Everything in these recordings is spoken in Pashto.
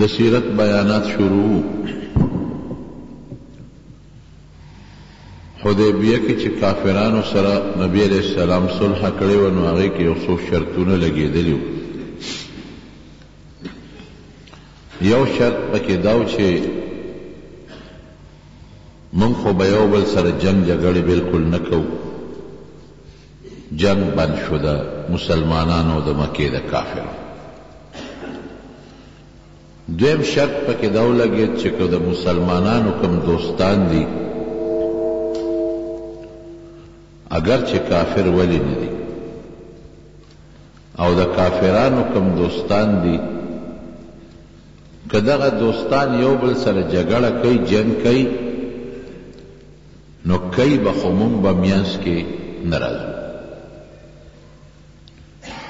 د سیرت بیانات شروع وو. حدیبیه کې چې کافرانو سره نبي علیه السلام صلح کړې وه نو هغې کې یو څو شرطونه لګېدلي وو. یو شرط پکې دا و چې موږ خو به یو بل سره جنګ جګړې بلکل نه کوو. جنګ بند شو ده مسلمانانو او ده مکې ده کافرو دویم شرط پکې ده ولګېد چې که ده مسلمانانو کوم دوستان دي اګر چې کافر ولی نه دي او ده کافرانو کوم دوستان دي که دغه دوستان یو بل سره جګړه کوي جنګ کوي نو کئ به خو مونږ به مينځ کې نه راځو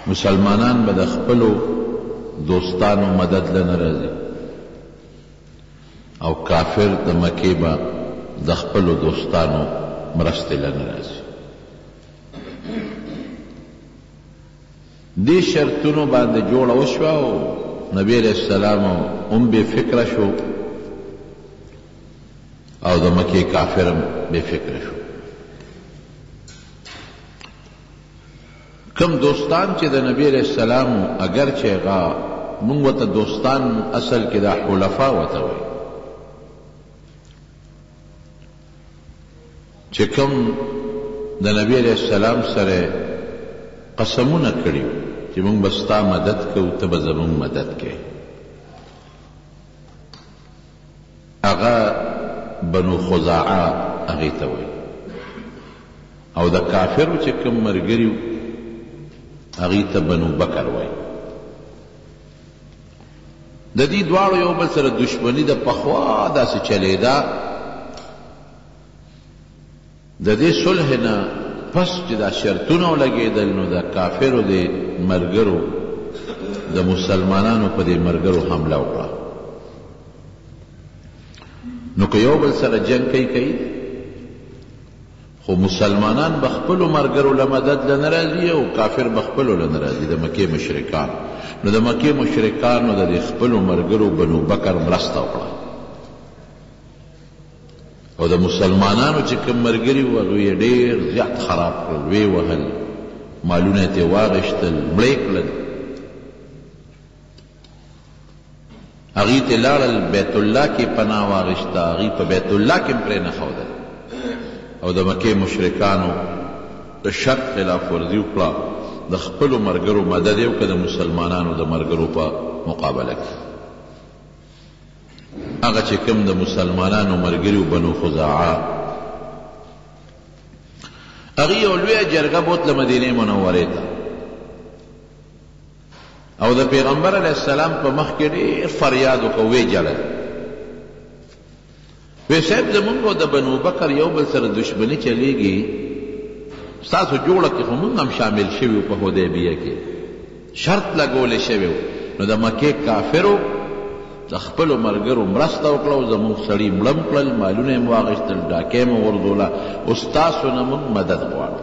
مسلمانان به د خپلو دوستانو مدد له نه راځي او کافر د مکې به د خپلو دوستانو مرستې له نه راځي دې شرطونو باندې جوړه وشوه او نبي علیه السلام هم بې فکره شو او د مکې کافر هم بې فکره شو کم دوستان چې د نبی علیہ السلام اگر چې غا مونږ ته دوستان اصل کې دا حلفا وته وي چې کوم د نبي علیه السلام سره قسمونه کړي وو چې موږ به ستا مدد کوو ته به زموږ مدد کوې هغه بنو خزاعه هغې ته وایي او د کافرو چې کوم مرګري وو هغې ته بنو بکر وایي د دي دواړو یو بل سره دشمني د پخوا داسې چلیده د دې صلح نه پس چې دا شرطونه ولګېدل نو د کافرو د مرګرو د مسلمانانو په دې مرګرو حمله وکړه نو که یو بل سره جنگ کوي کوي خو مسلمانان به خپلو مرګرو له مدد له نه راځي او کافر به خپلو له نه راځي، د مکې مشرکان، نو د مکې مشرکانو د دې خپلو مرګرو بنو بکر مرسته وکړه او د مسلمانانو چې کوم مرګري وو هغوی یې ډېر زیات خراب کړل، ویې وهل، مالونه یې ترې واغېشتل، مړه یې کړل. هغوی ته لاړل بیت الله کې پناه واغیشته هغوی په بیت الله کې هم پرینښودل او د مکې مشرکانو د شرط خلاف ورزي وکړه د خپلو مرګرو مدد یې وکړه د مسلمانانو د مرګرو په مقابله کې هغه چې کوم د مسلمانانو مرګري او بنو خزاعه هغوی یو لویه جرګه بوتله مدینې منورې ته او د پیغمبر علیه السلام په مخ کې ډېر فریاد وکړ ویې ژړل وی صاحب زمونږ او د بنو بکر یو بل سره دشمني چلیږي ستاسو جوړه کې خو مونږ هم شامل شوي په حدیبیه کې شرط لګولی شوی و نو د مکې کافرو د خپلو ملګرو مرسته وکړه او زمونږ سړي مړم کړل مالونه یې واخیستل ډاکې مو غورځوله او ستاسو نه مونږ مدد غواړو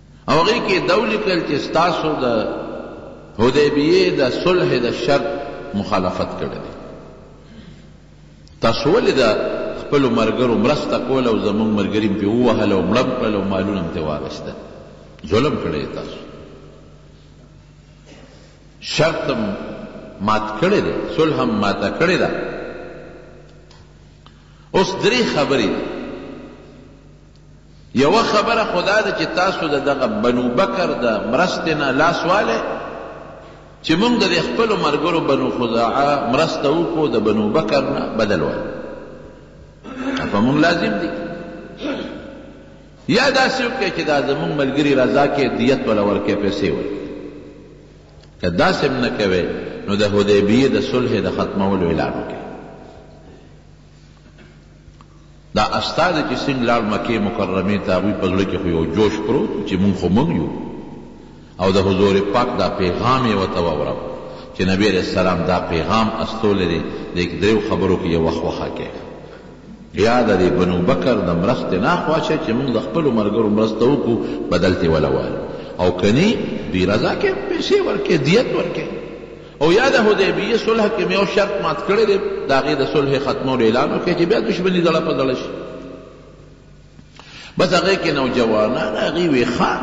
او هغې کې ده ولیکل چې ستاسو د حدیبیې د صلح د شرط مخالفت کړی دی تاسو ولې د خپلو ملګرو مرسته کوله او زموږ ملګري مې پرې ووهل او مړه کړل او مالونه مې ترې واخیستل ظلم کړی تاسو شرط هم مات کړی دی صلح هم ماته کړې ده اوس درې خبرې دي یوه خبره خو دا ده چې تاسو د دغه بنو بکر د مرستې نه لاس والئ چې موږ د خپلو ملګرو بنو خزاعه مرسته وکړو د بنو بکر نه بدل وایو په موږ لازم دي یا داسې وکړئ چې دا زموږ ملګري رضا کې دیت ولا ورکې پیسې ورکړي که داسې هم نه کوئ نو د حدیبیې د صلح د ختمولو اعلان وکړئ دا استازی چې سنګ لاړ مکې مکرمې ته هغوی په زړه کې خو یو جوش پروت و چې مونږ خو مونږ یو او د حضور پاک دا پیغام یې ورته واوراوه چې نبي علیه السلام دا پیغام استولی دی لیک دریو خبرو کې یوه خوښه کړه بیا د دې بنو بکر د مرستې نه خواشه چې مونږ د خپلو ملګرو مرسته وکړو بدل ترې ولوالو او کني دوی رضا کړه پیسې ورکړه دیت ورکړه او یا د حدیبیه صلح کې مې یو شرط مات کړی دی، د هغې د صلح ختمولو اعلان وکړئ چې بیا دښمني زړه په زړه شي. بس هغې کې نوجوانان هغې وې ښه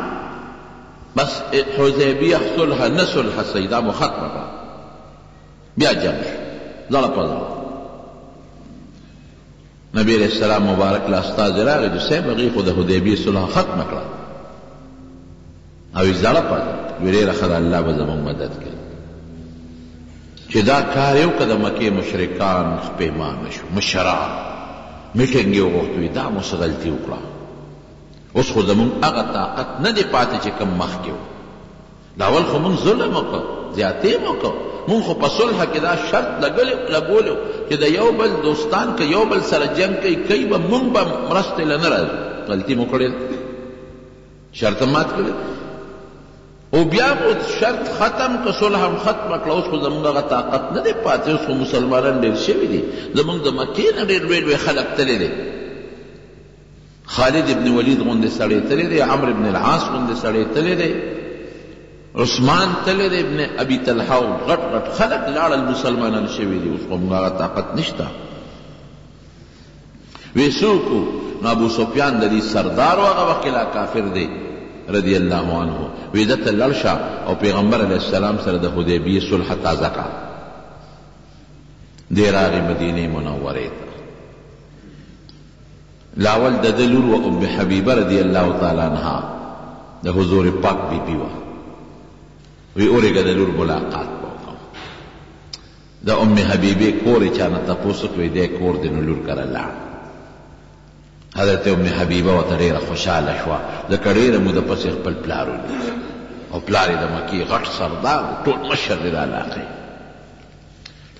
بس حدیبیه صلح نه صلح سي دا مو ختمه کړه بیا جنګ شو زړه په زړه. نبی علیه السلام مبارک له استازی راغی چې صاحب هغوی خو د حدیبیې صلح ختمه کړه او یې زړه پاته وي ډېره ښه ده الله به زموږ مدد کوي چې دا کار یې وکړه د مکې مشرکان پښېمانه شو مشران میټنګ یې وغوښت وي دا مو څه غلطي وکړه اوس خو زموږ هغه طاقت نه دی پاتې چې کوم مخکې و دا اول خو مونږ ظلم وکړ زیاتی مو وکړ مونږ خو په صلح کې دا شرط لګولی وو چې د یو بل دوستان که یو بل سره جنګ کوي کوي به مونږ به مرستې له نه راځو غلطي مو کړې ده شرط هم مات کړی او بیا مو شرط ختم که صلح هم ختمه کړه اوس خو زمونږ هغه طاقت نه دی پاتې اوس خو مسلمانان ډېر شوي دي زمونږ د مکې نه ډېر لوی لوی خلک تللی دی خالد ابن ولید غوندې سړی تللی دی، عمرو ابن العاص غوندې سړی تللی دی، عثمان تللی دی، ابن ابي طلحه او غټ غټ خلک لاړل مسلمانان شوي دي، اوس خو موږ هغه طاقت نشته. وې څوک وو؟ نو ابو سفیان د دوی سردار و، هغه وخت کې لا کافر دی، رضي الله عنه، وې ده ته لړ شه او پیغمبر علیه السلام سره د حدیبیې صلح تازه کړه. دی راغی مدینې منورې ته. لاول دده لور وه ام حبیبه رضی الله تعالی عنها د حضور پاک بی بی وه وی اورګه د لور ملاقات به وکم د ام حبیبه کور چانه تپوس کوي د کور د لور کره لاړ حضرت ام حبیبه وته ډیره خوشاله شو د کډیره مو د پسې خپل پلارو او پلار د مکی غټ سردار ټول مشر د علاقه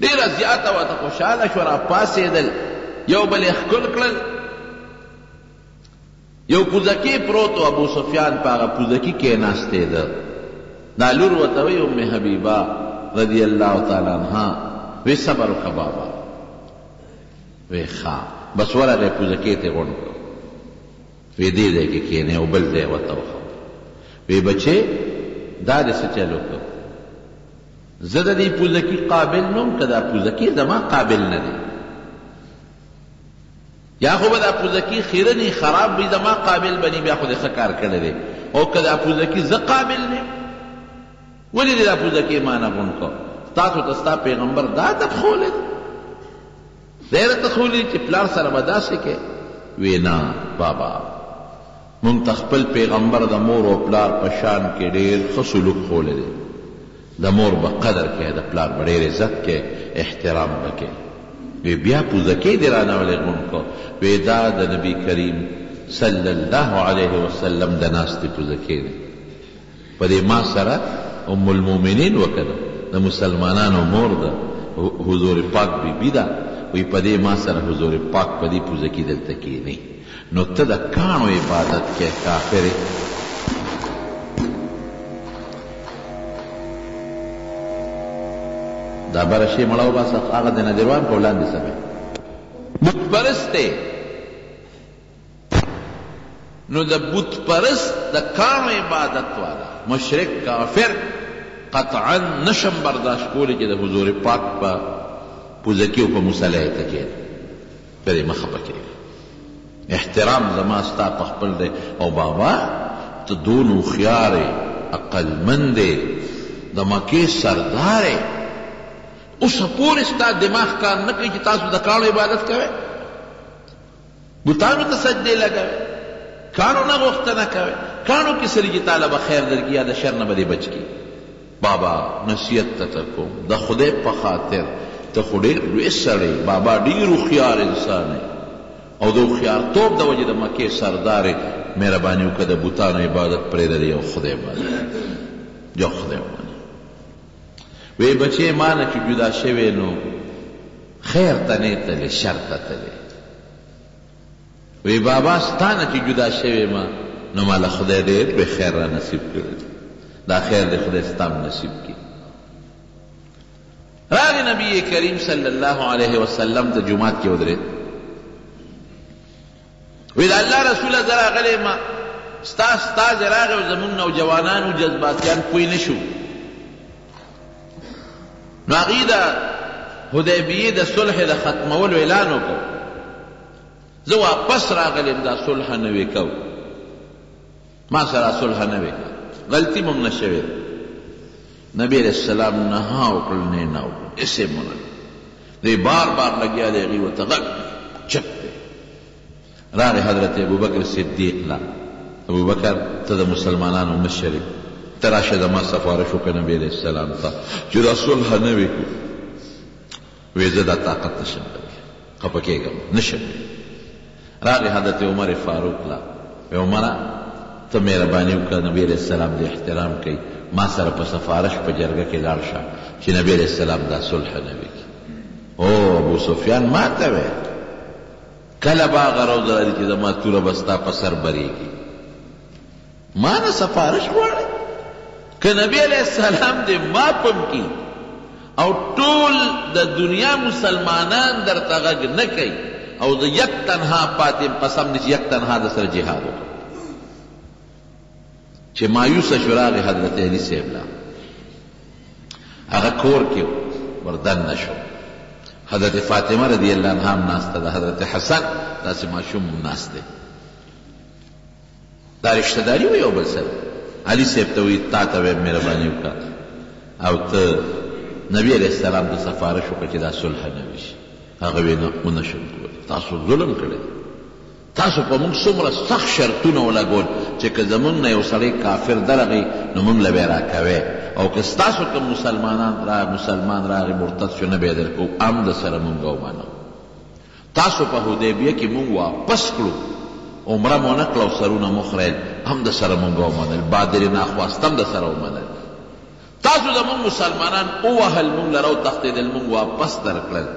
ډېره زیاته وه، ته خوشحاله شوه، راپاڅېدل، یو بل یې ښکل کړل. یو پوزکی پروت و، ابوسفیان په هغه پوزکي کېناستی ده. دا لور ورته وایي، ام حبیبه رضي الله تعالی عنها وې صبر وکړه بابا وې ښا بس ورغی پوزکی ته غونډ کړ وې دې ځای کې کېنې او بل ځای ورته وښود وې بچې دا دې څه چل وکړ زه د دی پوزکی قابل نه وم که دا پوزکی زما قابل نه دی یا خو به دا پوزکی خیرنی خراب وی زما قابل بنی بیا خو دی ښه کار کړی دی او که دا پوزکی زه قابل نه ولی دی دا پوزکی ما نه غون کو تاسو ته ستا پیغمبر دا ادب ښوولی دی غیرت خو له چې پلار سره به داسې کې وې نه بابا مونږ ته خپل پیغمبر د مور او پلار په شان کې ډیر ښه سلوک ښولی دی د مور به قدر کې د پلار به ډیر عزت کې احترام به کې وې بیا پوزکې دې رانه ولې غون کو وې دا د نبی کریم صلی الله علیه وسلم د ناستې پوزکې دی په دې ما سره ام المومنین وکده د مسلمانانو مور ده حضور پاک بی بی ده وی په دې ما سره حضور پاک په دې پوزه کی دلته کینی نو ته د کاڼو عبادت کئ کافره. دا بره شی مړه وباسه هغه د نجروان په ولاندی سمه. بت پرست دی نو د بت پرست د کاڼو عبادت والا، مشرک، کافر قطعاً نه شم برداشت کولی چې د حضور پاک په پوزه کې او په مصلی یې ته کېنې. پرې مه خپه کېږه. احترام زما ستا په خپل دی او بابا ته دونه هوښیار یې، عقلمند یې، د مکې سردار یې، اوسه پورې ستا دماغ کار نه کوي چې تاسو د کاڼو عبادت کوئ؟ بتانو ته سجدې لګوې، کاڼو نه غوښتنه کوې، کاڼو کې سرېږي، تاله به خیر درکړي یا د شر نه به دې بچ کړي. بابا نصیحت درته کوم، د خدای په خاطر، ته خو ډېر لوی سړی یې، بابا ډېر هوښیار انسان یې او د هوښیارتوب د وجې د مکې سردار یې، مهرباني وکړه د بتانو عبادت پرېږده، د یو خدای عبادت وکړه، یو خدای ومنه. وې بچې ما نه چې جدا شوې نو خیر ته نۀ تلې شر ته تلې وې بابا ستا نه چې جدا شوې ما نو ما له خدای ډېر بې خیر را نصیب کړې دي دا خیر دې خدای ستا هم نصیب کړي راغی نبی کریم صلی الله علیه وسلم ته جمعات کې ودرېد وی د الله رسوله زه راغلی یم ستا استازی راغی او زمونږ نوجوانانو جذباتیان پوه نه شو نو هغوی د حدیبیې د صلح د ختمولو اعلان وکړ زه واپس راغلی یم دا صلح نوې کوم ما سره صلح نه وی غلطی مم نه شوی ده نبی علیه السلام نها وکړل نه نه وکړل اس یې مونل دی بار بار لګیا دی هغوی ورته غږ کوي چپ دی راغی حضرت ابوبکر صدیق لا ابوبکر ته د مسلمانانو مشر یې ته راشه زما سفارش وکړه نبی علیه السلام ته چې دا صلح نه وی کو وې زه دا طاقت نه شم لرلی خپه کېږم نه شم یې راغی حضرت عمر فاروق له وې عمره ته مهرباني وکړه نبي علیه السلام دې احترام کوي ما سره په سفارش په جرګه کې لاړ شه چې نبي علیه السلام دا صلح نه وي کړي او ابو سفیان ما ته وې کله به هغه روز راځي چې زما توره به ستا په سر برېږي. مانه سفارش غواړی که نبی علیه السلام دی ما پم کی او ټول د دنیا مسلمانان درته غږ نه کوي او زه یک تنها پاتی یم قسم دی چی یک تنها درسره جهاد وکړم چی مایوسه شو راغی حضرت علی صاحب لا هغه کور کې وردن نشو حضرت فاطمه رضی الله عنها ناسته ده حضرت حسن داسې ماشوم ناسته دا رشته داری وه یو بل سره علی صیب ته وی تاته ویم مهربانی وکړه او ته نبی علیه السلام ته سفارش وکړه چی دا صلح نه وشی هغه وی نه اونه شم کولی تاسو ظلم کړی دی تاسو په موږ څومره سخت شرطونه ولګول چی که زموږ نه یو سړی کافر درغی نو موږ له به یې راکوی او که ستاسو کوم مسلمانان را مسلمان راغی مرتد شو نه به یې درکوو ام د سره موږ ومانه. تاسو په حدیبیه کې مونږ وا پس کړو عمره مو نه کړه او سرونه مو خریل هم د سره مونږ او منل بادر ناخواسته هم د سره او منل تاسو زمونږ مسلمانان او وهل مونږ لره او تختیدل مونږ وا پس در کړل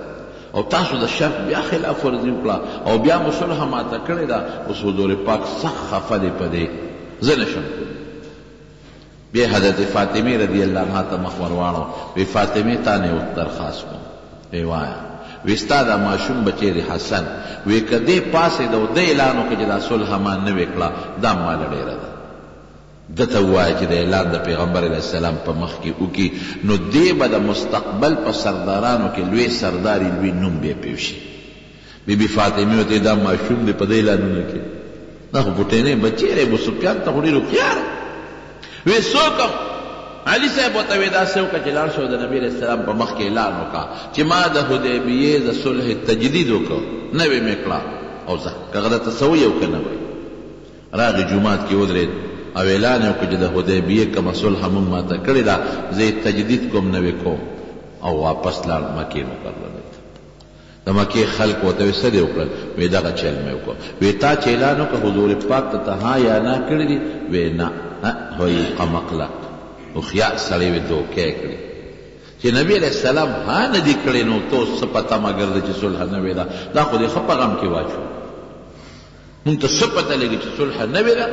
او تاسو د شرط بیا خلاف ورزی وکړه او بیا مو صلح ماته کړی ده اوس حضور پاک سخت خفه دی په دی زه نشم کولی. بیا حضرت فاطمې رضی الله عنها ته مخ ور واړو، وې فاطمې تا نه یو درخواست کوم، وې وایه، وې ستا دا ماشوم بچی دی حسن، وې که دی پاڅېده او ده اعلان وکړ چې دا صلح ما نه وې کړه دا ماله ډېره ده، ده ته ووایه چې د اعلان د پیغمبر علیه السلام په مخ کې وکړي نو دی به د مستقبل په سردارانو کې لوی سردار وي لوی نوم به یې پېوشي. بي بي فاطمې وتې دا ماشوم دې په دې اعلانونه کې دا خو پټېنې بچې دی ابو سفیان ته خو ډېر هوښیار وې څوک علي صاحب ورته وې داسې وکړه چې لاړ شو د نبي علیه السلام په مخ کې اعلان وکړه چې ما د حدیبیې د صلح تجدید وکړ نوې مې کړه او ځه که هغه درته څه وایي او که نه وایي راغی جومات کې ودرېد او اعلان یې وکړ چې د حدیبیې کومه صلح مونږ ماته کړې ده زه یې تجدید کوم نوې کوم او واپس لاړ مکې مکرمې ته د مکې خلک ورته وې، څه دې وکړل؟ وې، دغه چل مې وکړ. وې، تا چې اعلان وکړ، حضور پاک ته ته ها یا نا کړي دي؟ وې، نه. هئ، هوی، قمقله، هوښیار سړی وې دوکه کړي. چې نبي علیه السلام ها نه دي کړي، نو ته اوس څه په تمه ګرځې چې صلح نوې ده؟ دا خو دې ښه په غم کې واچوو. مونږ ته څه پته لګي چې صلح نوې ده،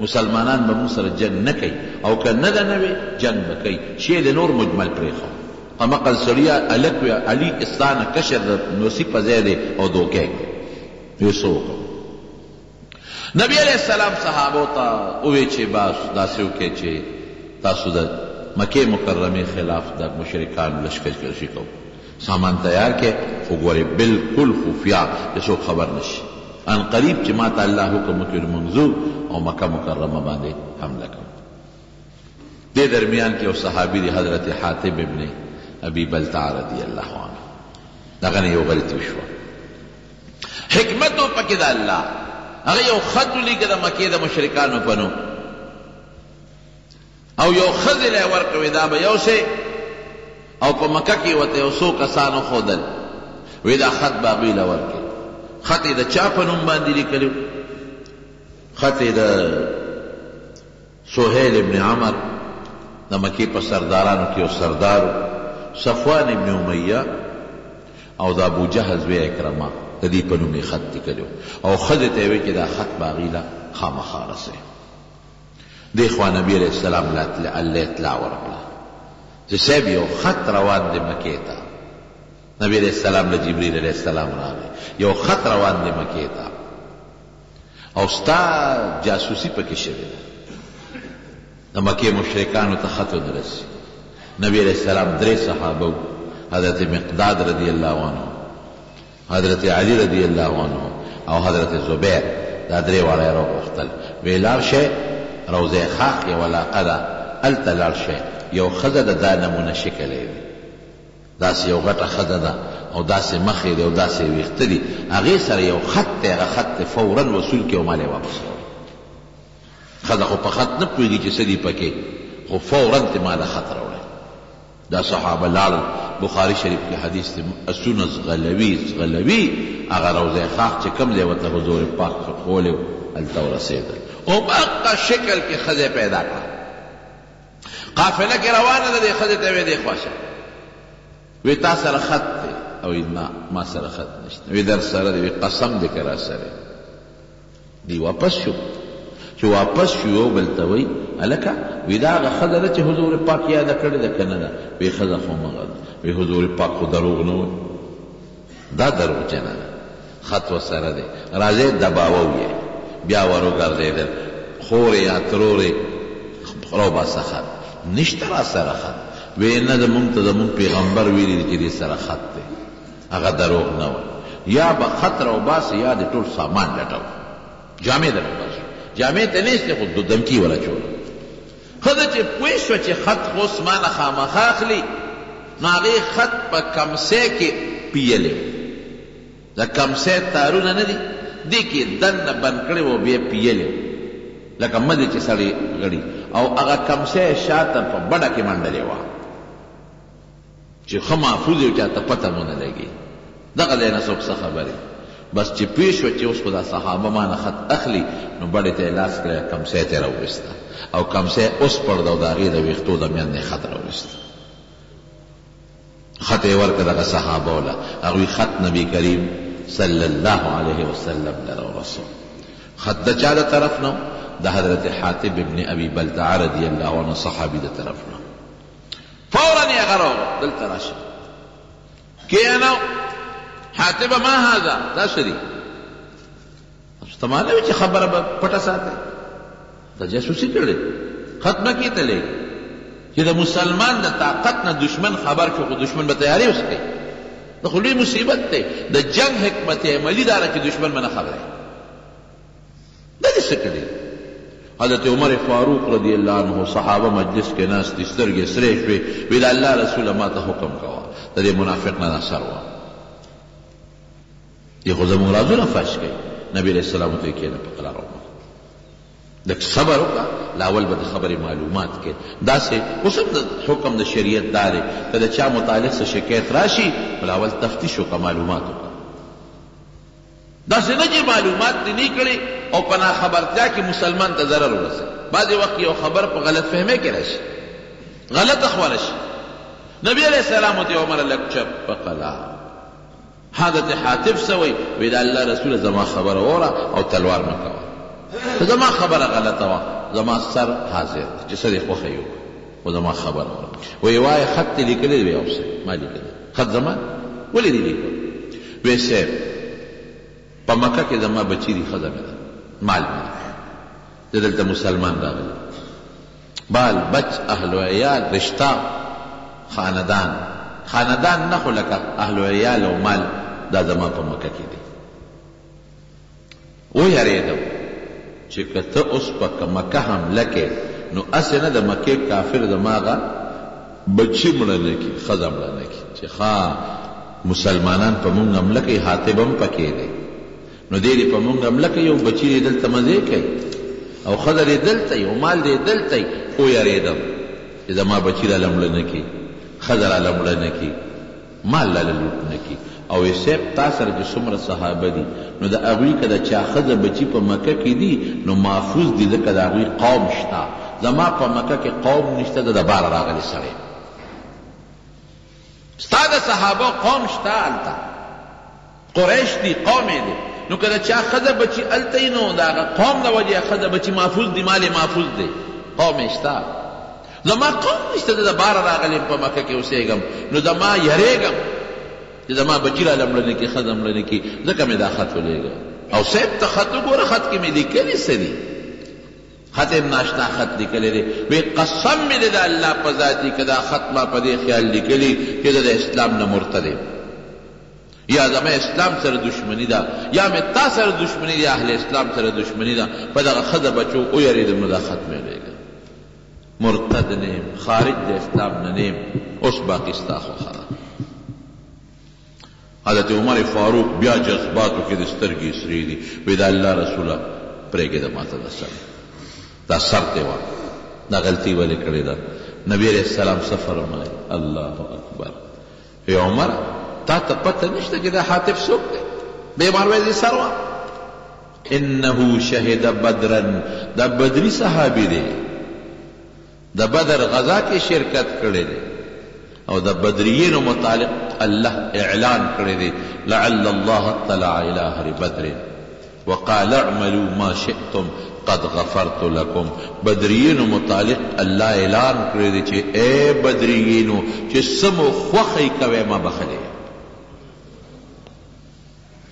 مسلمانان به مونږ سره جنګ نه کوي او که نه ده نوې جنګ به کوي، شعر یې نور مجمل پرېښود. قمقل سړیه هلک وې علي ستا نه کشر ده نو سي په ځای دې او دوکه یې کړه وې څه وکړم؟ نبي علیه السلام صحابو ته ووې چې بس داسې وکړئ چې تاسو د مکې مکرمې خلاف د مشرکانو لشکرکشي کوئ سامان تیار که خو ګوره بلکل خفیه چه څوک خبر نشی ان قریب چه ماته الله حکم وکی نو مونږ ځو او مکه مکرمه باندی حمله کوو دی درمیان کی یو صحابی دی حضرت حاتب ابن ابی بلتعه رضی الله عنه داغه نه یو غلطی وشوه حکمت و پکی د الله هغه یو خط ولیکه د مکې د مشرکانو په نوم او یو ښځې له یې ورکوې دا به یو شی او په مکه کې ورته یو څو کسان وښودل وې دا خط به هغوی له ورکړې خط یې د چا په نوم باندې لیکلو خط یې د سهیل ابن عمر د مکې په سردارانو کې یو سردار صفوان ابن امیه او د ابو جهل زوی اکرمه د دې په نوم یې خط لیکلی او ښځې ته یې ویل چې دا خط به هغوی له خامخا رسوي دېخوا نبي عليه السلام له الله اطلاع ورکړه چې صيب يو خط روان دی مکې ته، نبي عليه السلام له جبريل عليه السلام راغی يو خط روان دی مکې ته او ستا جاسوسي پکې شوې ده، د مکې مشرکانو ته خط ونه رسي، نبي عليه السلام درې صحابه وو، حضرت مقداد رضي الله عنه، حضرت علی رضی الله عنه او حضرت زبیر دا درې واړه یې راوغوښتل وې لاړ شئ روضه خاخ یوه علاقه ده هلته لاړ شئ یو ښځه د دا نمونه شکل یې دی داسې یو غټه ښځه ده او داسې مخ یې دی او داسې یې ویښته دي هغې سره یو خط دی هغه خط دې فورا وصول کړئ او مال یې واپس راوړئ ښځه خو په خط نه پوهېږي چې څه دي پکې خو فورا ترې ماله خط راوړئ. دا صحابه لاړل بخاری شریف کی حدیث دی اسونه ځغلوی ځغلوی هغه روضه خاک چه کوم ځای ورته حضور پاک ښوولی وو هلته ورسیدل او په هغه شکل کی ښځه پیدا کړه قافله کی روانه ده دی ښځی ته وی دی خوا شه وی تا سره خط دی او وی نه ما سره خط نشته وی درسره دی وی قسم دی که راسره دی واپس شو چه واپس شو یو بل ته وایی هلکه وی دا هغه ښځه ده چه حضور پاک یاده کړی ده که نه ده وی ښځه خو همغه ده وی حضور پاک خو دروغ نه وایی دا دروغ جنه ده خط ورسره دی راځی دباوه ویایی بیا وروګرځیدل خور یا ترور راوباسه خط نشته راسره خط وی نه ده مونږ ته زمونږ پیغمبر ویلی دی چه دی سره خط دی. هغه دروغ نه وایي. یا به خط راوباسې یا دې ټول سامان لټوو. جامې درته باسو. جامې ته نېستې خو دودمکي ول اچوله. ښځه چې پوه شوه چې خط خو اوس ما نه خامخا اخلي نو هغې خط په کمسۍ کې پېیلی و. د کمسۍ تارونه نه دي؟ دې کې یې دننه بند کړی و او بیا یې پېیلی و. لکه مدې چې سړی غړي. او هغه کمسۍ یې شاته په بډه کې منډلې وه. چی ښه محفوظ یو چاته پته مو نه لګی دغه ځای نه څوک څه خبری بس چی پوی شوه چی اوس خو دا صحابه مانه خط اخلی نو بړی ته یی لاس کړی کمڅی ته راوویسته او کمڅی اوسپړده او د هغی د ویښتو د میند نه خط راوویست خط یی ورکړ دغه صحابو له هغوی خط نبی کریم صلی الله علیه وسلم له راورسو خط د چا د طرف نه و د حضرت حاطب ابن ابی بلتعه رضی الله عنه صحابی د طرف نه و فورا يې هغه راوړ دلته راشه کېنه حاتبه ما هذا دا څه دي ته ما نه وي چې خبره به پټه ساتې دا جاسوسي کړې ختمه کې ته لېږي چې د مسلمان د طاقت نه دشمن خبر شو خو دشمن به تیاری اوس کوي د خو لوی مصیبت دی د جنګ حکمت عملی داره چې دشمن منه خبره ده دې څه کړي حضرت عمر فاروق رضی الله عنه صحابه مجلس کې ناس دي سترګې سرې شوې وی د الله رسول ما ته حکم کوا د دې منافق نه نصر وا دی خو زموږ رازونه فاش کوي نبی علیہ السلام ته کېنه په قرار ومه د صبر وکړه لاول به د خبرې معلومات کې دا سه اوس د حکم د شریعت دار کله چا متعلق څه شکایت راشي لاول تفتیش وکړه معلومات وکړه داسې نه چې معلومات دې نه کړي او په ناخبرتیا کې مسلمان ته ضرر ورسوي. بعضې وخت یو خبر په غلط فهمۍ کې راشي، غلطه خوره شي. نبي علیه السلام ته یو مره لږ چپ په قلا حضرت حاطب سوی وي، د الله رسوله زما خبره واوره او تلوار مه کوه. که زما خبره غلطه وه، زما سر حاضر دی چې څه دې خوښه یې وکړه. خو زما خبره وره وې وايه خط دې ليکلې وې او صاحب ما ليکلې خط زما ولې دې ليکلې وې صاحب په مکه کې زما بچي دي خزه مې ده مال مې ده زه دلته مسلمان راغلي بال بچ اهل عيال رشته خاندان خاندان نه خو لکه اهل عيال او مال دا زما په مکه کې دي ویریدم چه که ته اوس په مکه حمله کړې نو هسې نه د مکې کافر زما غا بچي مړه نه کړي، ښځه مړه نه کړي، چه ښا مسلمانان په مونږ حمله کوي، حاطب هم په کې دی، نو دی دې په مونږ حمله کوي او بچي دې دلته مزې کوي او ښځه دې دلته وي او مال دې دلته وي، ویریدم چه زما بچي راله مړه نه کړي، ښځه راله مړه نه کړي، ما الله له لوټ نه کی. اوی صیب تا سره چی څومره صحابه دی نو د هغوی که د چا ښځه بچی په مکه کی دی نو محفوظ دی ځکه د هغوی قوم شته زما په مکه کی قوم نشته زه د باره راغلی سړی یم ستا د صحابه قوم شته هلته. قريش دي قوم يې دی نو که د چا ښځه بچي هلته وي نو د هغه قوم له وجې ښځه بچي محفوظ دي مال يې محفوظ دی قوم يې شته زما قوم نشته زه د باره راغلی يم په مکه کې اوسېږم نو زما يرېږم چې زما بچي راله مړه نه کړي ښځه مړه نه کړي ځکه مې دا خط ولېږه. او صيب ته خط وګوره خط کې مې ليکلي څه دي خط يې هم ناشنا خط ليکلی دی وې قسم مې دی د الله په ذات وي که دا خط ما په دې خيال ليکلي چې زه د اسلام نه مرتد يم. یا زما اسلام سره دشمنی ده یا می تا سره دشمنی ده یا اهل اسلام سره دشمنی ده په دغه ښځه بچو ویریدم نو دا ختمه بیګم مرتد نیم خارج د اسلام نه نیم اوس باقی ستا خوښه ده حضرت عمر فاروق بیا جذباتو کې د سترګې سرې دي وی دا الله رسوله پرېږې د ماته د سر دا سر ته وا دا غلطي ولې کړې ده نبی علیہ السلام سفر مې الله اکبر ای عمر تا ته پته نشته چې دا حاطب څوک دی؟ بیا عمر وایي زه سر وم. انه شهد بدرا دا بدري صحابي دی د بدر غزا کې شرکت کړی دی او د بدریینو متعلق الله اعلان کړی دی لعل الله اطلع الى اهل بدر وقال اعملوا ما شئتم قد غفرت لکم بدریینو متعلق الله اعلان کړی دی چی ای بدریینو چی څه مو خوښ یی کوی ما بخښلی یم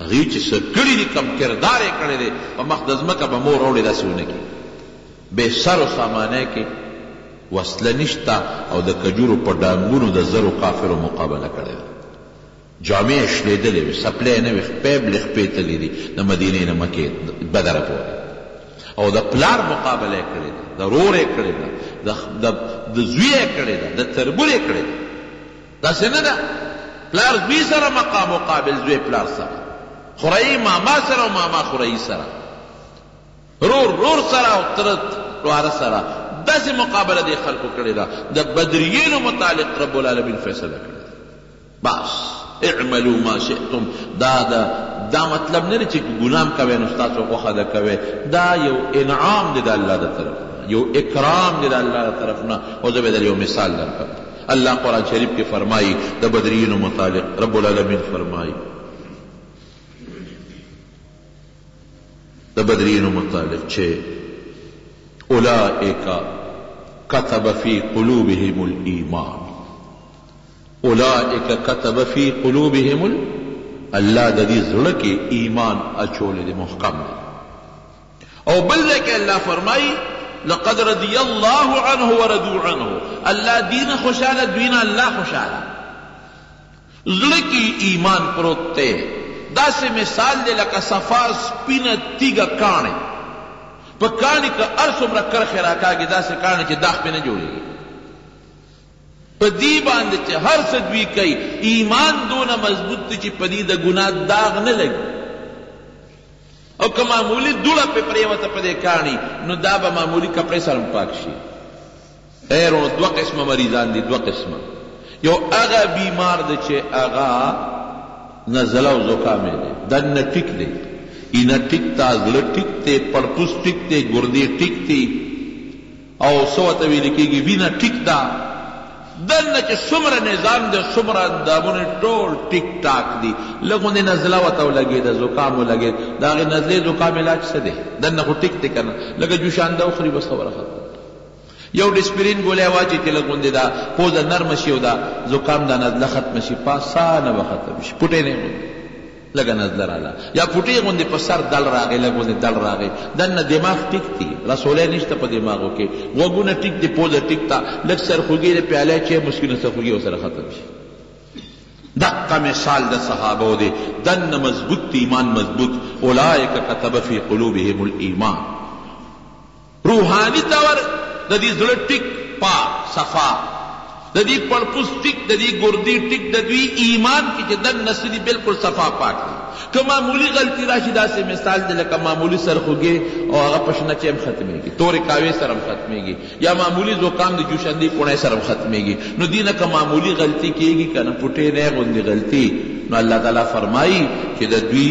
هغوی چی څه کړی دی کوم کردار یی کړی دی په مخ د ځمکه به مور اوړی داسی ونه کی بی سرو سامانه کی وسله نشته او د کجورو په ډانګونو د زرو کافرو مقابله کړی ده. جامې یې شلیدلې وې، څپلۍ یې نه وې، خپې بلې خپې تللې دي، د مدینې نه مکې بدره پورې او د پلار مقابله یې کړې ده، د رور یې کړې ده، د د زوی یې کړې ده، د تربور یې کړې ده، داسې نه ده پلار زوی سره مقا مقابل زوی پلار سره، خوريی ماما سره او ماما خوريی سره، رور رور سره او تره ترواره سره، داسې مقابله دې خلکو کړې ده، د بدریینو متعلق رب العالمین فیصله کړې ده. بس اعملوا ما شئتم دا د دا مطلب نه دی چې که ګناه هم کوئ نو ستاسو خوښه ده کوئ، دا یو انعام دی د الله د طرف نه، یو اکرام دی د الله د طرف نه، او زه به در یو مثال درکړم. الله قرآن شریف کې فرمایي د بدریینو متعلق، رب العالمین فرمایي د بدریینو متعلق چې اولئک کتب فی قلوبهم الایمان. اولئک کتب فی قلوبهم ال الله ددی زړه کی ایمان اچولی دی محکم دی او بل ځای کی الله فرمایی لقد رضی الله عنه وردو عنه الله دی نه خوشاله دوی نه الله خوشاله زړه کی ایمان پروت ته داسې مثال دی لکه صفا سپینه تیګه کاڼی په کاڼی که هر څومره کرښې راکاږي داسې کاڼی چې داغ پې نه جوړېږي په دي باندي چه هر څه دوي کوي ايمان دونه مضبوط دي چه په دي د ګناه داغ نه لګي او که معمولي دوړه پرې پريوته په دي کاڼي نو دا به معمولي کپړې سره هم پاک شي اي ورونو دوه قسمه مريضان دي دوه قسمه يو هغه بيمار دي چه هغه نزله او زکام يې دی دننه ټيک دی اينه ټيک تا زړه ټيک دی پړپوس ټيک دی ګردې ټيک دي او څه ورته ویل کیږی وینه ټیک ده دننه چی څومره نظام دی څومره اندامونه دی ټول ټیک ټاک دی لږ غوندی نزله ورته ولګیده زکام ولګید د هغی نزلی زکام علاج څه دی دننه خو ټیک دی کنه لږه جوشانده وخوری بس خبره ختمه یو ډیسپرین ګولی واچی چی لږ غوندی دا پوزه نرمه شی او دا زکام دا نزله ختمه شی په اسانه به ختم شی پټی نه غوندی لږه نزله راله یا پوټی غوندی په سر دړ راغی لږ غوندی دړ راغی دننه دماغ ټیک دی رسولی نشته په دماغو کی غوږونه ټیک دی پوزه ټیک ده لږ سرخوږی دی پیاله چای مسکی نو سرخوږی ورسره ختم شي دقه مثال د صحابو دی دننه مضبوط دی ایمان مضبوط اولئک کتب فی قلوبهم الایمان روحاني طور د دي زړه ټيک پا صفا د دي پړپوس ټيک د دي ګردي ټيک د دوي ايمان کي چي دننه څه دي بلکل صفا پاک دي که معمولي غلطي راشي داسي مثال دي لکه معمولي سرخوږې او هغه په شنه چای هم ختميږي توري قهوې سره هم ختميږي يا معمولي زکام د جوشندي پوڼې سره هم ختميږي نو دي نه که معمولي غلطي کيږي کنه پوټې نۍ غوندي غلطي نو الله تعالی فرمايي چي د دوي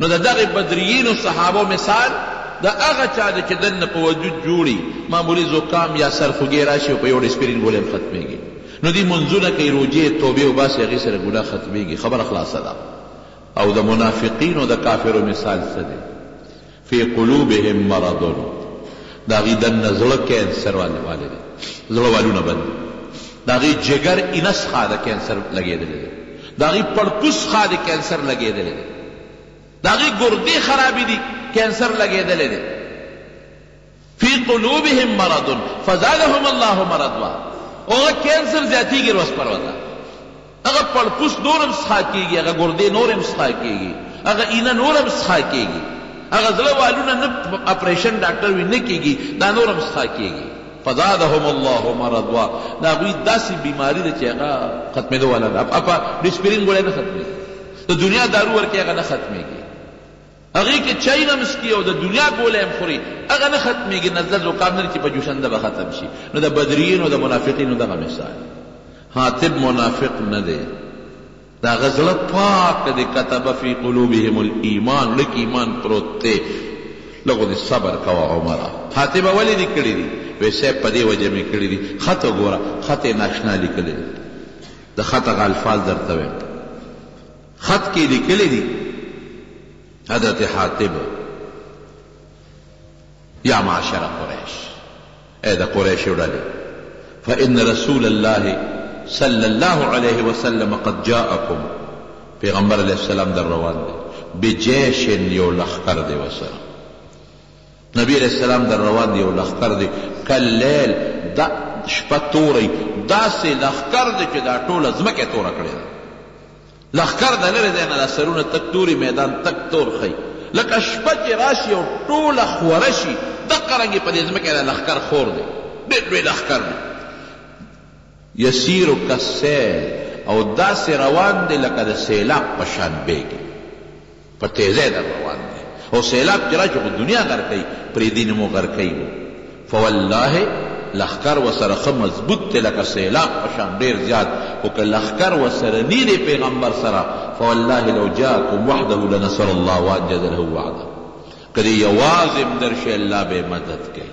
نو د دغه بدریینو صحابو مثال د هغه چا دی چې دننه په وجود جوړی معمولی زکام یا سر خوږی راشی او په یو ډیسپرین ګولی هم ختمیږی نو دی مونځونه کوي روژی توبه وباسی هغی سره ګناه ختمیږی خبره خلاصه ده او د منافقینو د کافرو مثال څه دی فی قلوبهم مرض د هغی دننه زړه کینسر والی دی زړه والونه بند دی د هغی جګر اینسخه د کینسر لګیدلی دی د هغې پړکوس ښا د کینسر لګېدلی دی، د هغې ګردې خرابې دي کینسر لګېدلی دی، فی قلوبهم مرض فزادهم الله مرضوا او هغه کینسر زیاتېږي روځ پر ورځ، هغه پړکوس نور هم ښا کېږي، هغه ګردې نور هم ښا کېږي، هغه اینه نور هم ښا کېږي، هغه زړه والونه نه اپرېشن ډاکټر وي نه کېږي، دا نور هم ښا کېږي. فزادهم الله مرضوا د هغوی داسې بیماري ده چې هغه ختمېدو والا نه ده په ډسپرین ګولۍ نه ختمېږي د دنیا دارو ورکړي هغه نه ختمېږي هغې کې چاین هم څکي او د دنیا ګولی هم خوري هغه نه ختمېږي نزله زکام نه چې په جوشنده به ختم شي نو د بدرینو د منافقینو دغه مثال ها طب منافق نه دی د هغه زړه پاک دی کتب فی قلوبهم الایمان زړه کی ایمان پروت دی لږ دی صبر کوه عمره خطی به ولی لیکړی دی وی صاحب په دی وجه می کړی دی خط وګوره خط یی ناشنا لیکلی دی د خط هغه الفاظ درته ویم خط کی لیکلی دی حضرت حاطب یا معاشر قریش اې د قريشو ډلې! فإن رسول الله صلی الله علیه وسلم قد جاءکم، پېغمبر علیه السلام در روان دی، بجیش یو لښکر دی ورسره، نبي علیه السلام در روان دی یو لښکر دی، کاللیل، د شپه توری، داسې لښکر دی چې دا ټوله ځمکه یې توره کړې ده. لښکر د لرې ځای نه دا سرونه تک توري میدان تک تور ښيي، لکه شپه چې راشي او ټوله خوره شي، دقه رنګ یې په دې ځمکه کې دا لښکر خور دی، ډېر لوی لښکر دی، یسیر کالسیل او داسې روان دی لکه د سیلاب په شان بېږي. په تیزی در روان دی او سیلاب چی راشی خو دنیا غرقوی پریدی نه مو غرقوی وو فوالله لښکر وسره ښه مضبوط دی لکه سیلاب په شان ډیر زیات خو که لښکر وسره نی دی پیغمبر سره فوالله لو جاکم وحده لنصر الله وانجز له وعده که دی یوازی هم درشی الله به مدد کوی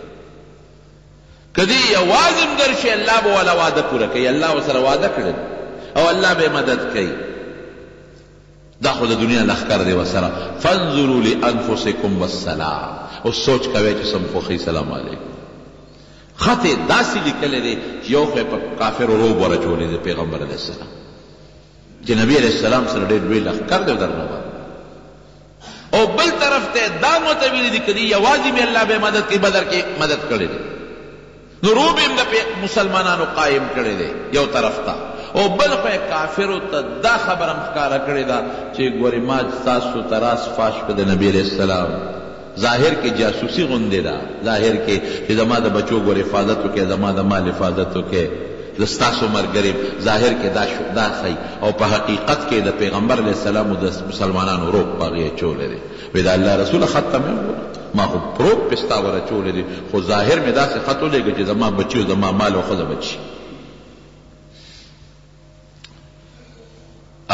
که دی یوازی هم درشی الله به ولا وعده پوره کوی الله وسره وعده کړی ده او الله به مدد کوی. دا خو د دنیا لښکر دی وسره فانظرو لانفسکم والسلام اوس سوچ کوی چی سم خوښی سلام علیکم خط یې داسی لیکلی دی چی یو خو یې په کافرو روب ورچولی دی پیغمبر علیه السلام چی نبی علیه السلام سره ډیر لوی لښکر دی او درنه وه او بل طرف ته دا مو ته ویلي دي که دی یوازې به الله به مدد کوي بدر کې مدد کړی دی نو روب هم د مسلمانانو قایم کړی دی یو طرف ته او بل خو کافرو ته دا خبره هم ښکاره کړې ده چې ګورې ما ستاسو ته راز فاش کړ د نبي علیه السلام ظاهر کې جاسوسي غوندې ده ظاهر کې چې زما د بچو ګورې حفاظت وکړي زما د مال حفاظت وکړي د ستاسو مرګري په ظاهر کې دا شو دا ښيي او په حقيقت کې يې د پيغمبر عليه السلام او د مسلمانانو روح په هغې اچولی دی. وې د الله رسوله خط ته مې وګوره ما خو روح په ستا ور اچولی دی خو ظاهر مې داسې خط ولېږه چې زما بچي او زما مال او ښځه بچ شي.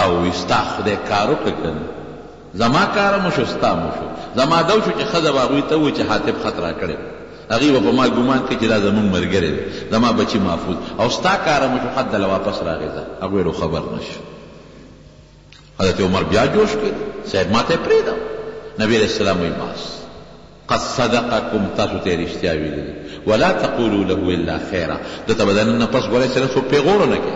اوي ستا خدای کاروکړ که نه زما کارم وشو ستام وشو زما دا وشو چې ښځه به هغوي ته ووي چې هاتف خط راکړی ده هغوي به په ما ګومان کوي چې دا زمونږ ملګری ده زما بچي محفوظ او ستا کارم وشو خط دله واپس راغی ځه هغوي له خبر نه شو حضرت عمر بيا جوش کړ صاحب ما ته پريده نبي عليه السلام وي باس قد صدقكم تاسو ته رښتیا ویلي دي ولا تقولوا له الا خیرا دته بدن نه پس ګورې سره سو پیغور نه کې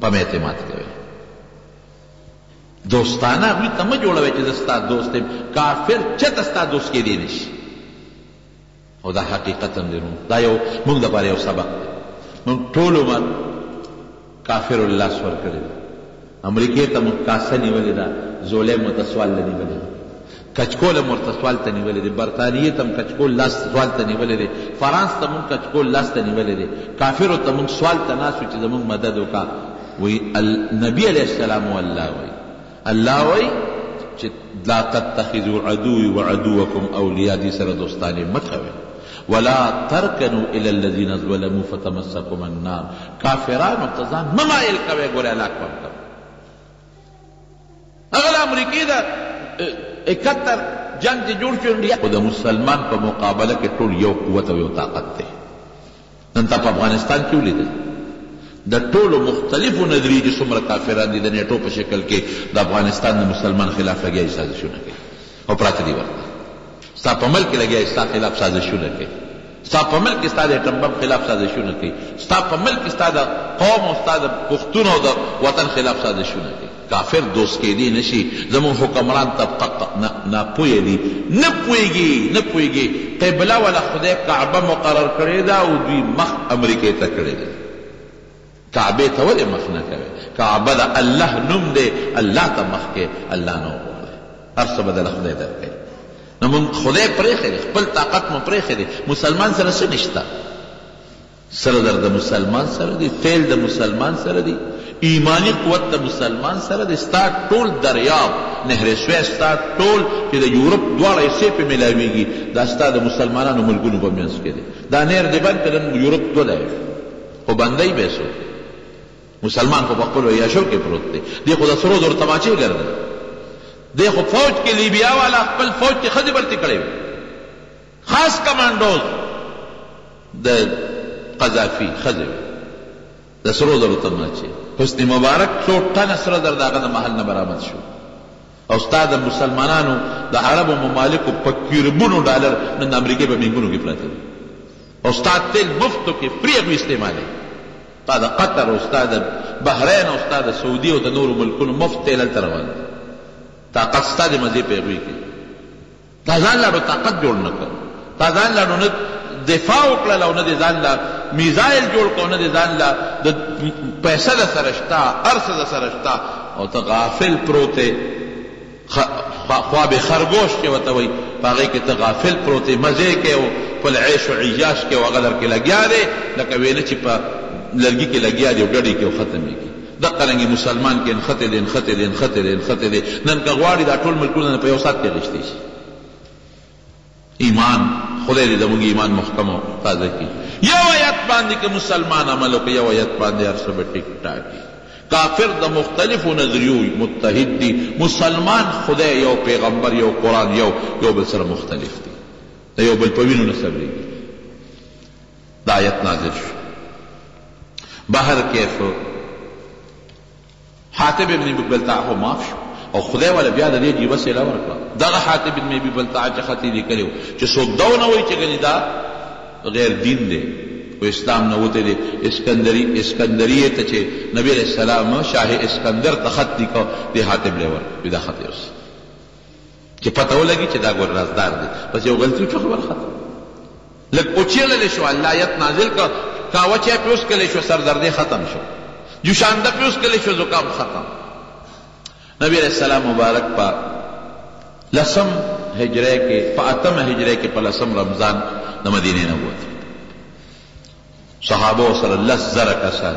په مې اعتماد کوې دوستانه هغوی ته مه جوړوې چې زه ستا دوست یم کافر چېرته ستا دوست کېدی نه شي او دا حقیقت هم دی دا یو موږ دپاره یو سبق دی موږ ټول عمر کافرو له لاس ورکړی دی امریکې ته موږ کاسه نیولې ده زولی مو ته سوال نه نیولی کچکول هم ورته سوال ته نیولی دی برطانیی ته هم کچکول لاس سوال ته نیولی دی فرانس ته مونږ کچکول لاس ته نیولی دی کافرو ته مونږ سوال ته ناست یو چی زمونږ مدد وکړه وایی نبی علیه السلام او الله وایی الله وایی چی لا تتخذو عدوی وعدوکم اولیاء دی سره دوستانی مه کوی ولا ترکنو الی الذین ظلمو فتمسکم النار کافرانو ته ځان مه مایل کوی ګوری هلاک به هم کوی. هغه له امریکې د اکهتر جنګ چې جوړ شو انډیا. خو د مسلمان په مقابله کې ټول یو قوت او یو طاقت دی. نن تا په افغانستان کې ولیدل د ټولو مختلفو نظریو چې څومره کافران دي د نېټو په شکل کې د افغانستان د مسلمان خلاف لګیا دي سازشونه کوي. خو پراته دي ورته ستا په ملک لګیا دي ستا خلاف سازشونه کوي ستا په ملک ستا د اټم بم خلاف سازشونه کوي ستا په ملک ستا د قوم او ستا د پښتون او د وطن خلاف سازشونه کوي کافر دوست کېدی نشي زموږ حکمران طبقه ناپوهه دي نه پوهېږي نه پوهېږي قبله ولا خدای کعبه مقرر کړې ده او دوی مخ امریکې ته کړی دی. کعبې ته ولې مخ نه کوې؟ کعبه د الله نوم دی، الله ته مخ کړئ، الله نه وغواړئ، هر څه به دله خدای درکړي. نو موږ خدای پرېښی دی، خپل طاقت مو پرېښی دی، مسلمان سره څه نشته؟ سره زر د مسلمان سره دي، فعل د مسلمان سره دي، ایماني قوت د مسلمان سره دی، ستا ټول دریاب، نهر سویس، ستا ټول چې د یورپ دواړه حصې پرې مېلاوېږي، دا ستا د مسلمانانو ملکونو په منځ کې دی. دا نهر دې بند کړ، نن یورپ دوه ځایه شو. خو بندۍ به یې څوک کوي؟ مسلمان خو په خپلو عیاشو کې پروت دی، دی خو د سرو زرو تماچې ګرځوي. دی خو فوج کې لیبیا والا خپل فوج کې ښځې برتې کړې وې، خاص کمانډوز د قذافي ښځې وې، د سرو زرو تماچې. حسني مبارک څو ټنه سره زر د هغه د محل نه برآمد شول او ستا د مسلمانانو د عربو ممالکو په کیوبونو ډالر نن د امریکې په بینکونو کې پراته دي. استاد تیل مفتو کې فري هغوي استعمالوي تا د قطر او ستا د بحرین او ستا د سعودي او د نورو ملکونو مفت تیل هلته روان دي طاقت ستا د مزې په هغوي کې تا ځان لا نو طاقت جوړ نه کړ تا ځان لا نو نه دفاع وکړل او نه دې ځان لا میزایل جوړ کړ نه دې ځان لا د پیسه د سره شته هر څه د سره شته او ته غافل پروت یې خو خوابې خرګوش چې ورته وایي په هغې کې ته غافل پروت یې، مزې کوې او خپل عیش و عیاش کوې او هغه در کې لګیا دی لکه وېنه چې په لرګي کې لګیا دی او ډډې کوي او ختم یې کوي. دقه رنګې مسلمان کې نښتې دی، نښتې دی، نښتې دی، نښتې دی، نن که غواړي دا ټول ملکونه په یو ساعت کې غیشتې شي. ایمان خدای دی زموږ ایمان محکم او تازه کړي یو ایت باندې که مسلمان عمل وکړي یو ایت باندې هر څه به ټیک ټاک وي کافر د مختلفو نظریو متحد دي مسلمان خدای یو پیغمبر یو قران یو یو بل سره مختلف دي د یو بل په وینو نه صبریږي دا ایت نازل شو بهر کیف حاطب ابن ابي بلتعه خو معاف شو او خدای وله بيا د دې ډيوه سيله ورکړه دغه حاطب ابن ابي بلتعه چې خط يې ليکلی و چې څوک دا ونه وايي چې ګنې دا غير دين دی او اسلام نه وتی دی اسکندري اسکندريه ته چې نبي عليه السلام شاه اسکندر ته خط ليکه دې حاطب له يې ورکړ وي دا خط يې اوس چې پته ولګي چې دا ګل رازدار دی بس یو غلطي وشوه خبره ختمه لږ اوچیړل شو الله یت نازل کړ قهوه چای پرې وڅکل شو سر دردې ختم شو جوشانده پرې وڅکل شو زکام ختم نبی علیه السلام مبارک په لسم هجره کې په اتمه هجره کې په لسم رمضان د مدینې نه ووت صحابه سره لس زره کسان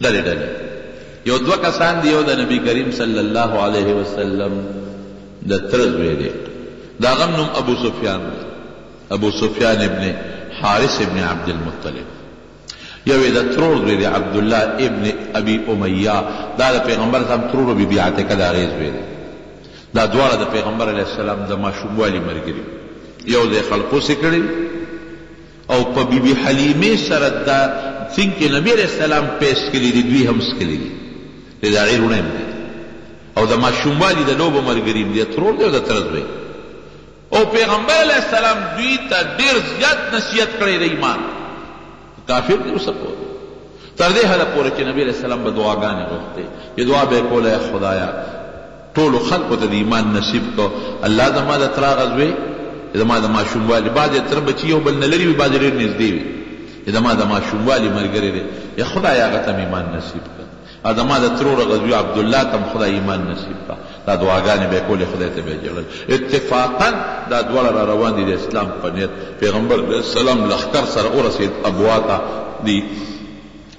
لرې ډلې یو دوه کسان دي، یو د نبي کریم صلی الله علیه وسلم د تره زوی دی، د هغه هم نوم ابو سفیان دی، ابو سفیان ابن حارث ابن عبدالمطلب، یو یې د ترور زوی دی عبدالله ابن ابي امیه، دا د پیغمبر اسلام ترور او بي بي عتیقه د هغې زوی دی، دا دواړه د پیغمبر علیه السلام د ماشوموالي ملګري وو، یو ځای خلقوسې کړې وې. او په بی بی حلیمه سره دا څنکه نبی علیه السلام پی څکلی دی دوی هم څکلی دی دی د هغی روڼی هم دی او د ماشوموالی د لوبو ملګری هم دی د ترور دی او د تره زوی دی او پیغمبر علیه السلام دوی ته ډیر زیات نصیحت کړی د ایمان خو کافر دی اوسه پوری تر دی حده پوری چه نبی علیه السلام به دعاګانی غوښتی چه دعا به یی کوله ای خدایه ټولو خلکو ته دې ایمان نصیب کړه الله زما د تره هغه زوی چې زما د ماشوموالي بعضې د تره بچي یو بل نه لرې وي بعضې ډېر نږدې وي چې زما د ماشوموالي ملګری دی ای خدایه هغه ته هم ایمان نصیب کړه او زما د ترور هغه زوی عبدالله ته هم خدای ایمان نصیب کړه دا دعاګانې به یې کولې خدای ته به یې ژړل اتفاقا دا دواړه را روان دي د اسلام په نیت پیغمبر علیه السلام لښکر سره ورسېد ابوا ته دی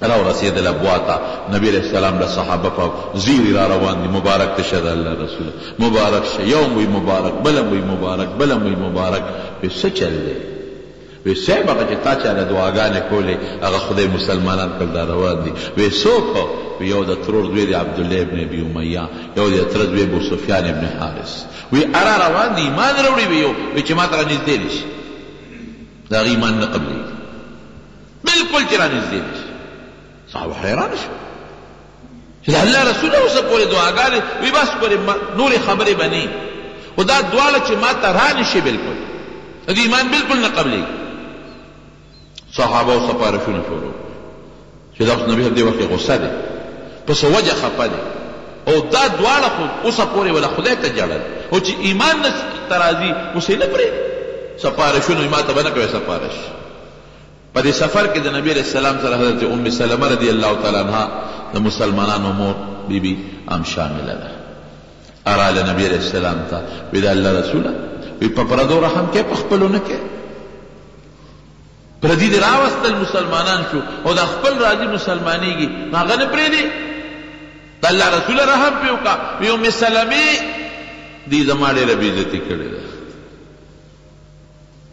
راورسیدل ابوا ته نبی علیه السلام له صحابه په زیری راروان دی مبارک ته شه د الله رسوله مبارک شه یو وی مبارک بل وی مبارک بل وی مبارک وی څه چل دی وی صاحب هغه چه تا چاله دعاګانې کولې هغه خدای مسلمانان کړل دا روان دی وی څوک وی یو د ترور زوی دی عبدالله ابن ابی امیه یو د تره زوی ابو سفیان ابن حارث وی اره روان دی ایمان راوړي وی یو وی چه ماته رانږدې نشي د هغه ایمان نه قبلیږي بلکل چې رانږدې نه شي. صحابه حیران شول چې د الله رسول اوسه پورې دعاګانې وي بس پورې نورې خبرې به نه خو دا دواړه چې ما ته رانه شي بلکل د ایمان بلکل نه قبلې صحابه سپارښونه شروع چې دا نبی دې وخت غوسه ده پس وجه خپه ده او دا دواړه خو اوسه پورې ولا خدای ته جړل او چې ایمان نه ترازی اوسې نه پرې سپارښونه ما ته بنه کوي سپارښ په دې سفر کې د نبي عليه السلام سره حضرت ام سلمه رضي الله تعالی عنها د مسلمانانو مور بي بي هم شامله ده. هغه راغله نبي عليه السلام ته وي د الله رسوله وي په پردو رحم کوې په خپلو نه کوې؟ پردي دې راوستل مسلمانان شو او دا خپل راځي مسلمانېږي نو هغه نه پرېږدې؟ د الله رسوله رحم پرې وکړه وي ام سلمې دې زما ډېره بې عزتي کړې ده.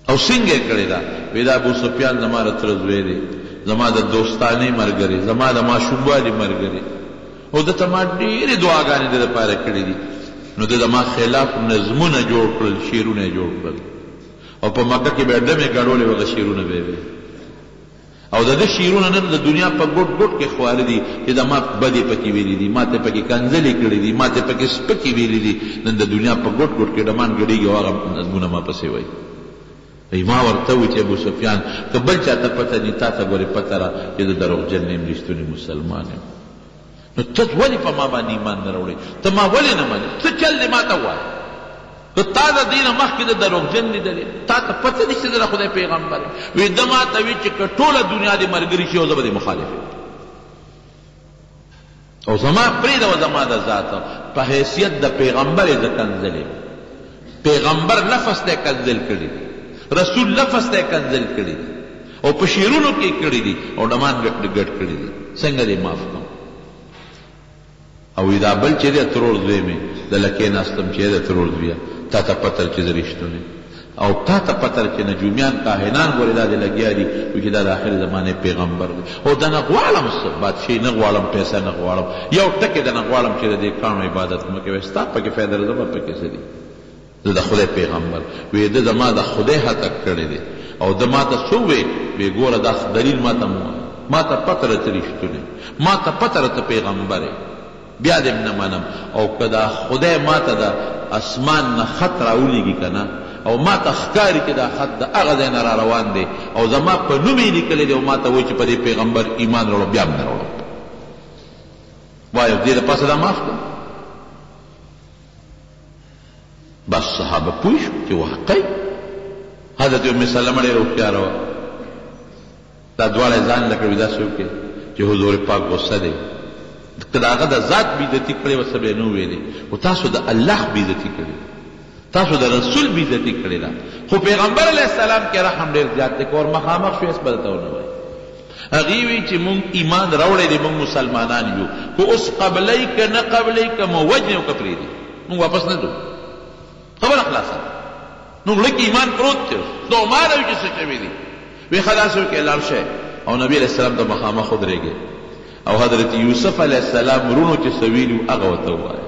او څنګه یې کړې ده؟ وې دا ابو سفیان زما د تره زوی دی، زما د دوستانې مرګرې، زما د ماشوموالي مرګرې او ده ته ما ډېرې دعاګانې د ده پاره کړې دي، نو ده زما خلاف نظمونه جوړ کړل، شعرونه یې جوړ کړل او په مکه کې به یې ډمې ګډولې او هغه شعرونه به یې ویل. او دده شعرونه نن د دنیا په ګوټ ګوټ کې خپاره دي چې د ما بدې پکې ویلې دي، ماته پکې کنځلې کړې دي، ماته پکې سپکې ویلې دي، نن د دنیا په ګوټ ګوټ کې ډمان ګډېږي او هغه نظمونه ما پسې وایي. وایي ما ورته وویل چې ابوسفیان که بل چاته پته نه وي تاته ګورې پته ده چې زه دروغجن نه یم، رښتونی مسلمان یم. نو ته ولې په ما باندې ایمان نه راوړې؟ ته ما ولې نه منې؟ څه چل دی ماته ووایه؟ که تا د دې نه مخکې ده دروغجن لیدلی؟ تاته پته نشته زه د خدای پیغمبر یم؟ وی ده ماته وی چې که ټوله دنیا دې ملګري شي او زه به دې مخالف یم او زما پرېږده او زما د ذات په حیثیت د پیغمبر یې زه کنځل یم پیغمبر لفظ ته کنځل کړي رسول لفظ ته کنځل کړي او په شعرونو کې کړي دي او ډمان ګډ کړي دي څنګه دې معاف کړم او وي دا بل چې دی ترور زوی مې د لکې ناستم چې د ترور زویه تا ته پتر چې زه رښتونی او تا ته پتر چې نجومیان کاهنان ګورې دا دې لګیا دي وي چې دا د آخر زمانې پیغمبر دی او د نه غواړم څه بادشاهي نه غواړم پیسه نه غواړم یو ټکی د نه غواړم چې د دې کاڼو عبادت مه کوې ستا پکې فایده زما پکې څه دي زه د خدای پیغمبر وې ده زما د خدای هتک کړې دې او ده ماته څه ووې وې ګوره دا څه دلیل ماته مه وایه ماته پته ده ته رښتونې ماته پته ده ته پیغمبرې بیا دې هم نه منم او که دا خدای ماته د اسمان نه خط راولیږي کنه او ماته ښکاري چې دا خط د هغه ځای نه راروان دې او زما په نوم یې لیکلې دې او ماته وایي چې په دې پیغمبر ایمان راوړه بیا هم نه راوړم وایه دې د پاسه دا معاف کړم بس صحابه پوه شو چې واقعي حضرت ام سلمه ډېره هوښیاره وه دا دواړه یې ځان له کړي داسې وکړي چې حضور پاک غوسه دی که د هغه د ذات بېعزتي کړې وه څه به یې نه ویلې خو تاسو د الله بېعزتي کړې تاسو د رسول بېعزتي کړې ده خو پیغمبر علیه السلام کې رحم ډېر زیات دی که ور مخامخ شو هېڅ به درته ونه وایي هغوی وی چی موږ ایمان راوړی دی موږ مسلمانان یو که اوس قبلوی که نه قبلوی که مو وژنی او که پریږدی موږ واپس نه ځو خبره خلاصه ده نو زړه کی ایمان پروت دی اوس ستومانه یو چی څه شوی دی وی ښه داسی وکړی لاړ شی او نبی علیه السلام ته مخامخ ودریږی او حضرت یوسف علیه السلام وروڼو چی څه ویلی وو هغه ورته ووایه.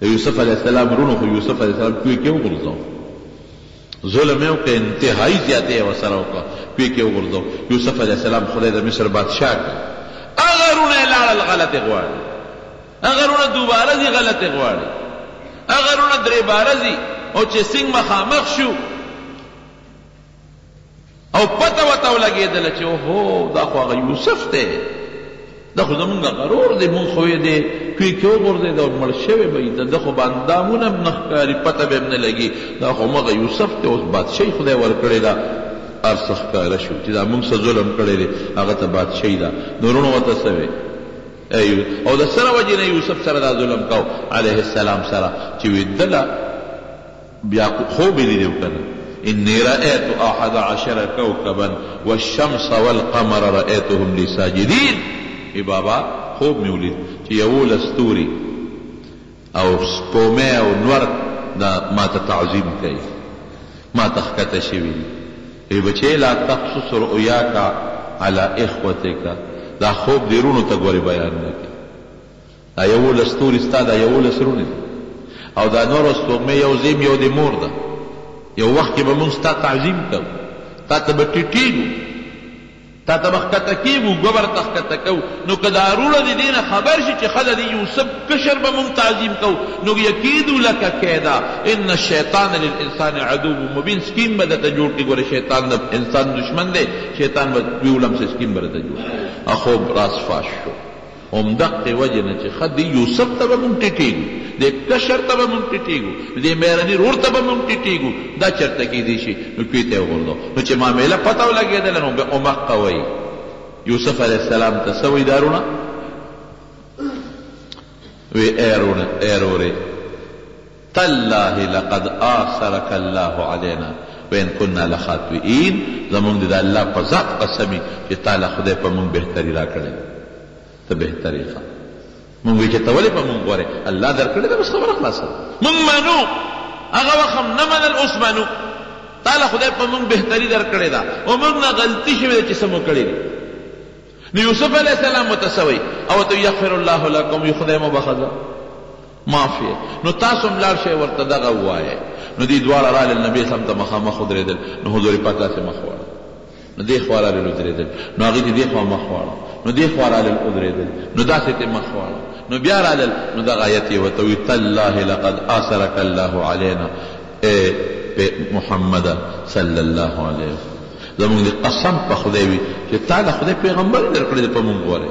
د یوسف علیه السلام وروڼو خو یوسف علیه السلام کوی کې وغورځاو ظلم یې وکړ انتهایی زیاتی یې ورسره وکړه کوی کې وغورځاو یوسف علیه السلام خدای د مصر بادشاه کړ هغه وروڼه یې لاړل غلطې غواړي هغه وروڼه دوباره ځي غلطې غواړي هغه وروڼه درې باره ځي او چې سنګ مخامخ شو او پته ورته ولګېدله چې اوهو دا خو هغه یوسف دی، دا خو زمونږ غرور دی، مونږ خو یې دې کوی کې وغورځېد او مړ شوی به وي، د ده خو به اندامونه هم نه ښکاري، پته به یې هم نه لګي، دا خو همغه یوسف دی، اوس بادشاهي خدای ورکړې ده، هر څه ښکاره شو چې دا مونږ څه ظلم کړی دی، هغه ته بادشاهي ده، نو وروڼو ورته څه وې؟ او د څه له وجې نه یوسف سره دا ظلم کاوه؟ علیه السلام سره چې ویدله. بیا خوب یې لیدی او که نه؟ انی رأیت احد عشر کوکبا والشمس والقمر رأیتهم لی ساجدین ای بابا خوب مې ولید چې یوولس ستوري او سپومې او نور دا ماته تعظیم کوي ماته ښکته شوي دي ای بچیه لا تقصص رؤیاک علی اخوتک دا خوب دې وروڼو ته ګورې بیان نه کړې دا یوولس ستوري ستا دا یوولس روڼې دي او دا نوره سپوږمۍ یو زیم یو دې مور ده یو وخت کې به مونږ ستا تعظیم کوو تا ته به ټیټیږو تا ته به ښکته کیږو ګوبر ته ښکته کوو نو که دا روڼه دې دې نه خبر شي چې ښځه دې یوسف کشر به مونږ تعظیم کوو نو یکیدو لک کیدا ان الشیطان للانسان عدو مبین سکیم به درته جوړ کړي ګوره شیطان د انسان دشمن دی شیطان به ویولم سې سکیم به درته جوړ کړي او خوب راز فاش شو همدغه وجې نه چې ښه دې یوسف ته به مونږ ټیټیږو، دې کشر ته به مونږ ټیټیږو، دې میرني رور ته به مونږ ټیټیږو، دا چرته کیدی شي، نو کوی ته یې وغورځو، نو چې معامله پته ولګیدله نو به همغه وایي، یوسف علیه السلام ته څه وایي دا روڼه؟ وایي ای روره! تالله لقد آثرک الله علینا وان کنا لخاطوئین زموږ دې د الله په ذات قسم وي چې تا له خدای په موږ بهتري راکړې ده ته بهتر یې ښه موږ وایو چې ته ولې په موږ غوره الله درکړې ده بس خبره خلاصه ده موږ منو هغه وخت هم نه منل اوس منو تا له خدای په موږ بهتري درکړې ده او موږ نه غلطي شوې ده چې څه مو کړي دي نو یوسف علیه السلام ورته څه وایي او ته یغفر الله لکم وي خدای مو بخښه معاف یې نو تاسو هم لاړ شئ ورته دغه ووایئ. نو دوی دواړه رالل نبي اسلام ته مخامخ ودرېدل نو حضور پاک داسې مخ واړو نو دې خوا رالل ودرېدل نو هغوی ترې دې خوا مخ واړو نو دې خوا رالل ودرېدل نو داسې ترې مخ واړو نو بیا رالل نو دغه آیت یې ورته ووی تالله لقد آثرک الله علینا ای پۀ محمده صلی الله علیه وسلم زموږ دې قسم پۀ خدای وي چې تا له خدای پېغمبري درکړې ده پۀ موږ غوره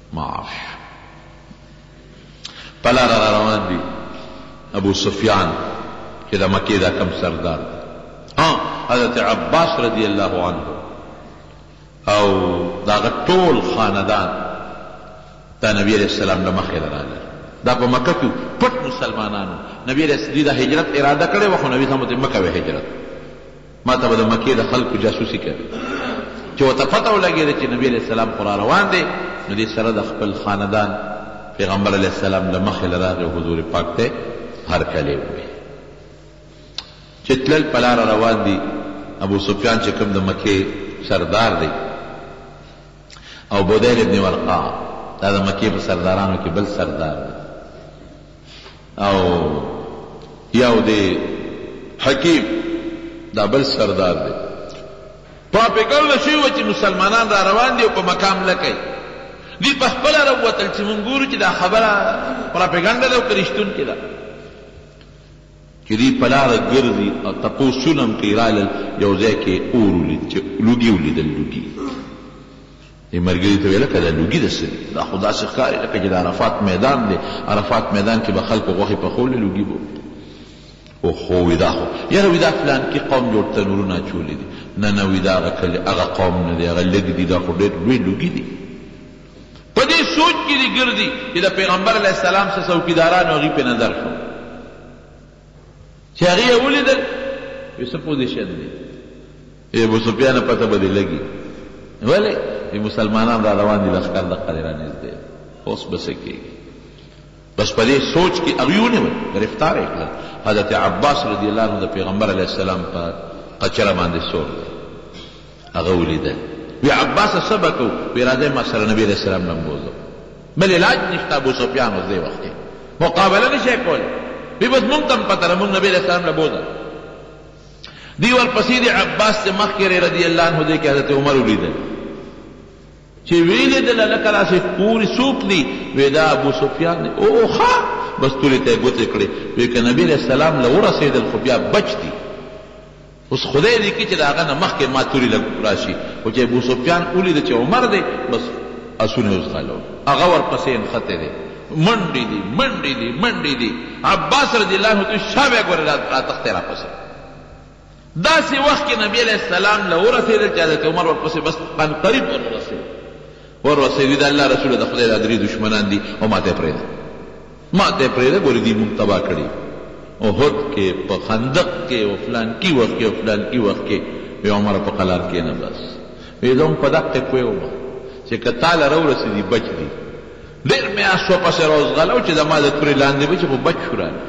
معاش په لاره را روان دي ابو سفیان چې د مکې دا کم سردار دی ها حضرت عباس رضی الله عنه او داغه ټول خاندان دا نبی علیہ السلام له مخې راغلی دا په مکه کې پټ مسلمانانو نبی علیہ السلام د هجرت اراده کړې و خو نبی سم ته مکه وه هجرت ماته به د مکې د خلکو جاسوسي کوي، چې ورته پته ولګېده چې نبي عليه السلام خو راروان دی، نو دې سره د خپل خاندان پېغمبر عليه السلام له مخې له راغی او حضور پاک ته هرکلی وويل. چې تلل په لاره روان دي، ابو سفيان چې کوم د مکې سردار دی او بديل ابن ورقاء دا د مکې په سردارانو کې بل سردار دی، او یو دی حکیم دا بل سردار دی په فکر له شوی و چې مسلمانان را روان دی او په مقام لکه دی په خپل را وتل چې مونږ ګورو چې دا خبره پراپګاندا ده او کرشتون کې ده چې دوی په لاره ګرځي او تپوسونه هم کوي، رالل یو ځای کې یې اور ولید چې لوګي ولیدل، لوګي یې ملګري ته وویل، لکه دا لوګي د څه دي؟ دا خو داسې ښکاري لکه چې د عرفات میدان دی، عرفات میدان کې به خلکو غوښې پخولې، لوګي به وو. اوهو وي دا خو یاره وي دا فلانکي قوم جوړ تنورونه اچولي دي، نه نه وي دا هغه کلي هغه قوم نه دی، هغه لږ دي دا خو ډېر لوی لوګي دي. په دې سوچ کې دي ګرځي چې د پيغمبر عليه السلام څه څوکيدارانو هغوی په نظر شو چې هغوی يې وليدل وي څه پوزيشن دی ای ابو سفیان پته به دې لګي ولې مسلمانان را روان دي لښکر دقه دی رانږدې اوس به څه کېږي بس په دې سوچ کې هغوی ونیول، ګرفتار یې کړل، حضرت عباس رضی الله عنه د پیغمبر علیه السلام په قچره باندې سور دی، هغه ولیدل، وی عباسه څه به کوو، وی راځئ ما سره نبی علیه السلام لم بوځم، بل علاج نشته، ابوسفیان اوس دې وخت کې مقابله نه شی کولی، وی بس مونږ ته هم پته ده، مونږ نبی علیه السلام له بوځه، دی ورپسې دی، عباس څه مخکې رضی الله عنه دی کې حضرت عمر ولیدل، چي ويې ليدله لکه داسي توري څوک دي وې دا ابوسفيان دی او ښه بس توري ته يې ګوتي کړې وې که نبي عليه السلام له ورسيدل خو بيا بچ دي اوس خدای دي کړي چي د هغه نه مخکي ما توري له راشي خو چي ابوسفيان وليد چي عمر دی بس اسونه يې وځغلول هغه ورپسې نښتی دی منډي دي منډي دي منډي دي عباس رضي الله عنه ته وي شابه ګوره راتښتي راپسې. داسې وخت کې نبي علیه السلام له ورسېدل چې حضرت عمر ورپسې بس عنقریب ورورسېد ورورسېدی د الله رسوله د خدای دا درې دشمنان دي او ماته یې پرېږده ماته یې پرېږده ګورې دوی موږ تباه کړي احد کې په خندق کې او فلانکي وخت کې او فلانکي وخت کې وی عمر په قلار کېنه بس وی زه هم په دقه پوه وم چې که تاله راورسېدي بچ دي ډېر مې اس وپسې راوځغلو چې زما د تورې لاندې به چې خو بچ شو رانه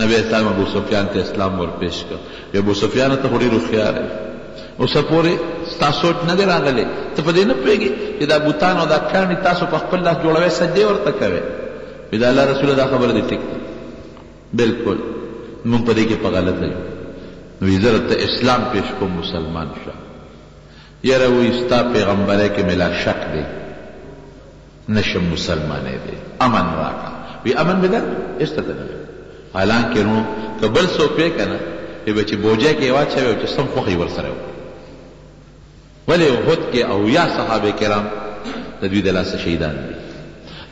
نبی اسلام ابوسفیان ته اسلام ور پیش کړ وی ابوسفیانه ته خو ډیر هوښیار یی اوسه پوری ستا سوچ نه دی راغلی ته په دی نه پوهیږی چی دا بوتان او دا کاڼی تاسو په خپل لاس جوړوی سجدی ورته کوی وی د الله رسوله دا خبره دی ټیک ده بلکل موږ په دی کی په غلطه یو نو وی زه درته اسلام پیش کوم مسلمان شه. یاره وی ستا پیغمبرۍ کې مې لا شک دی نه شم مسلمانیدی امن راکه وی امن مې درکړ هیڅ ته نه وی حالانکه نو که بل څوک وی کنه وی به چې بوجۍ کې واچوی او چې سم خوښ یې ورسره وکړی ولی احد کې اویا صحابه کرام د دوی د لاسه شهیدان دي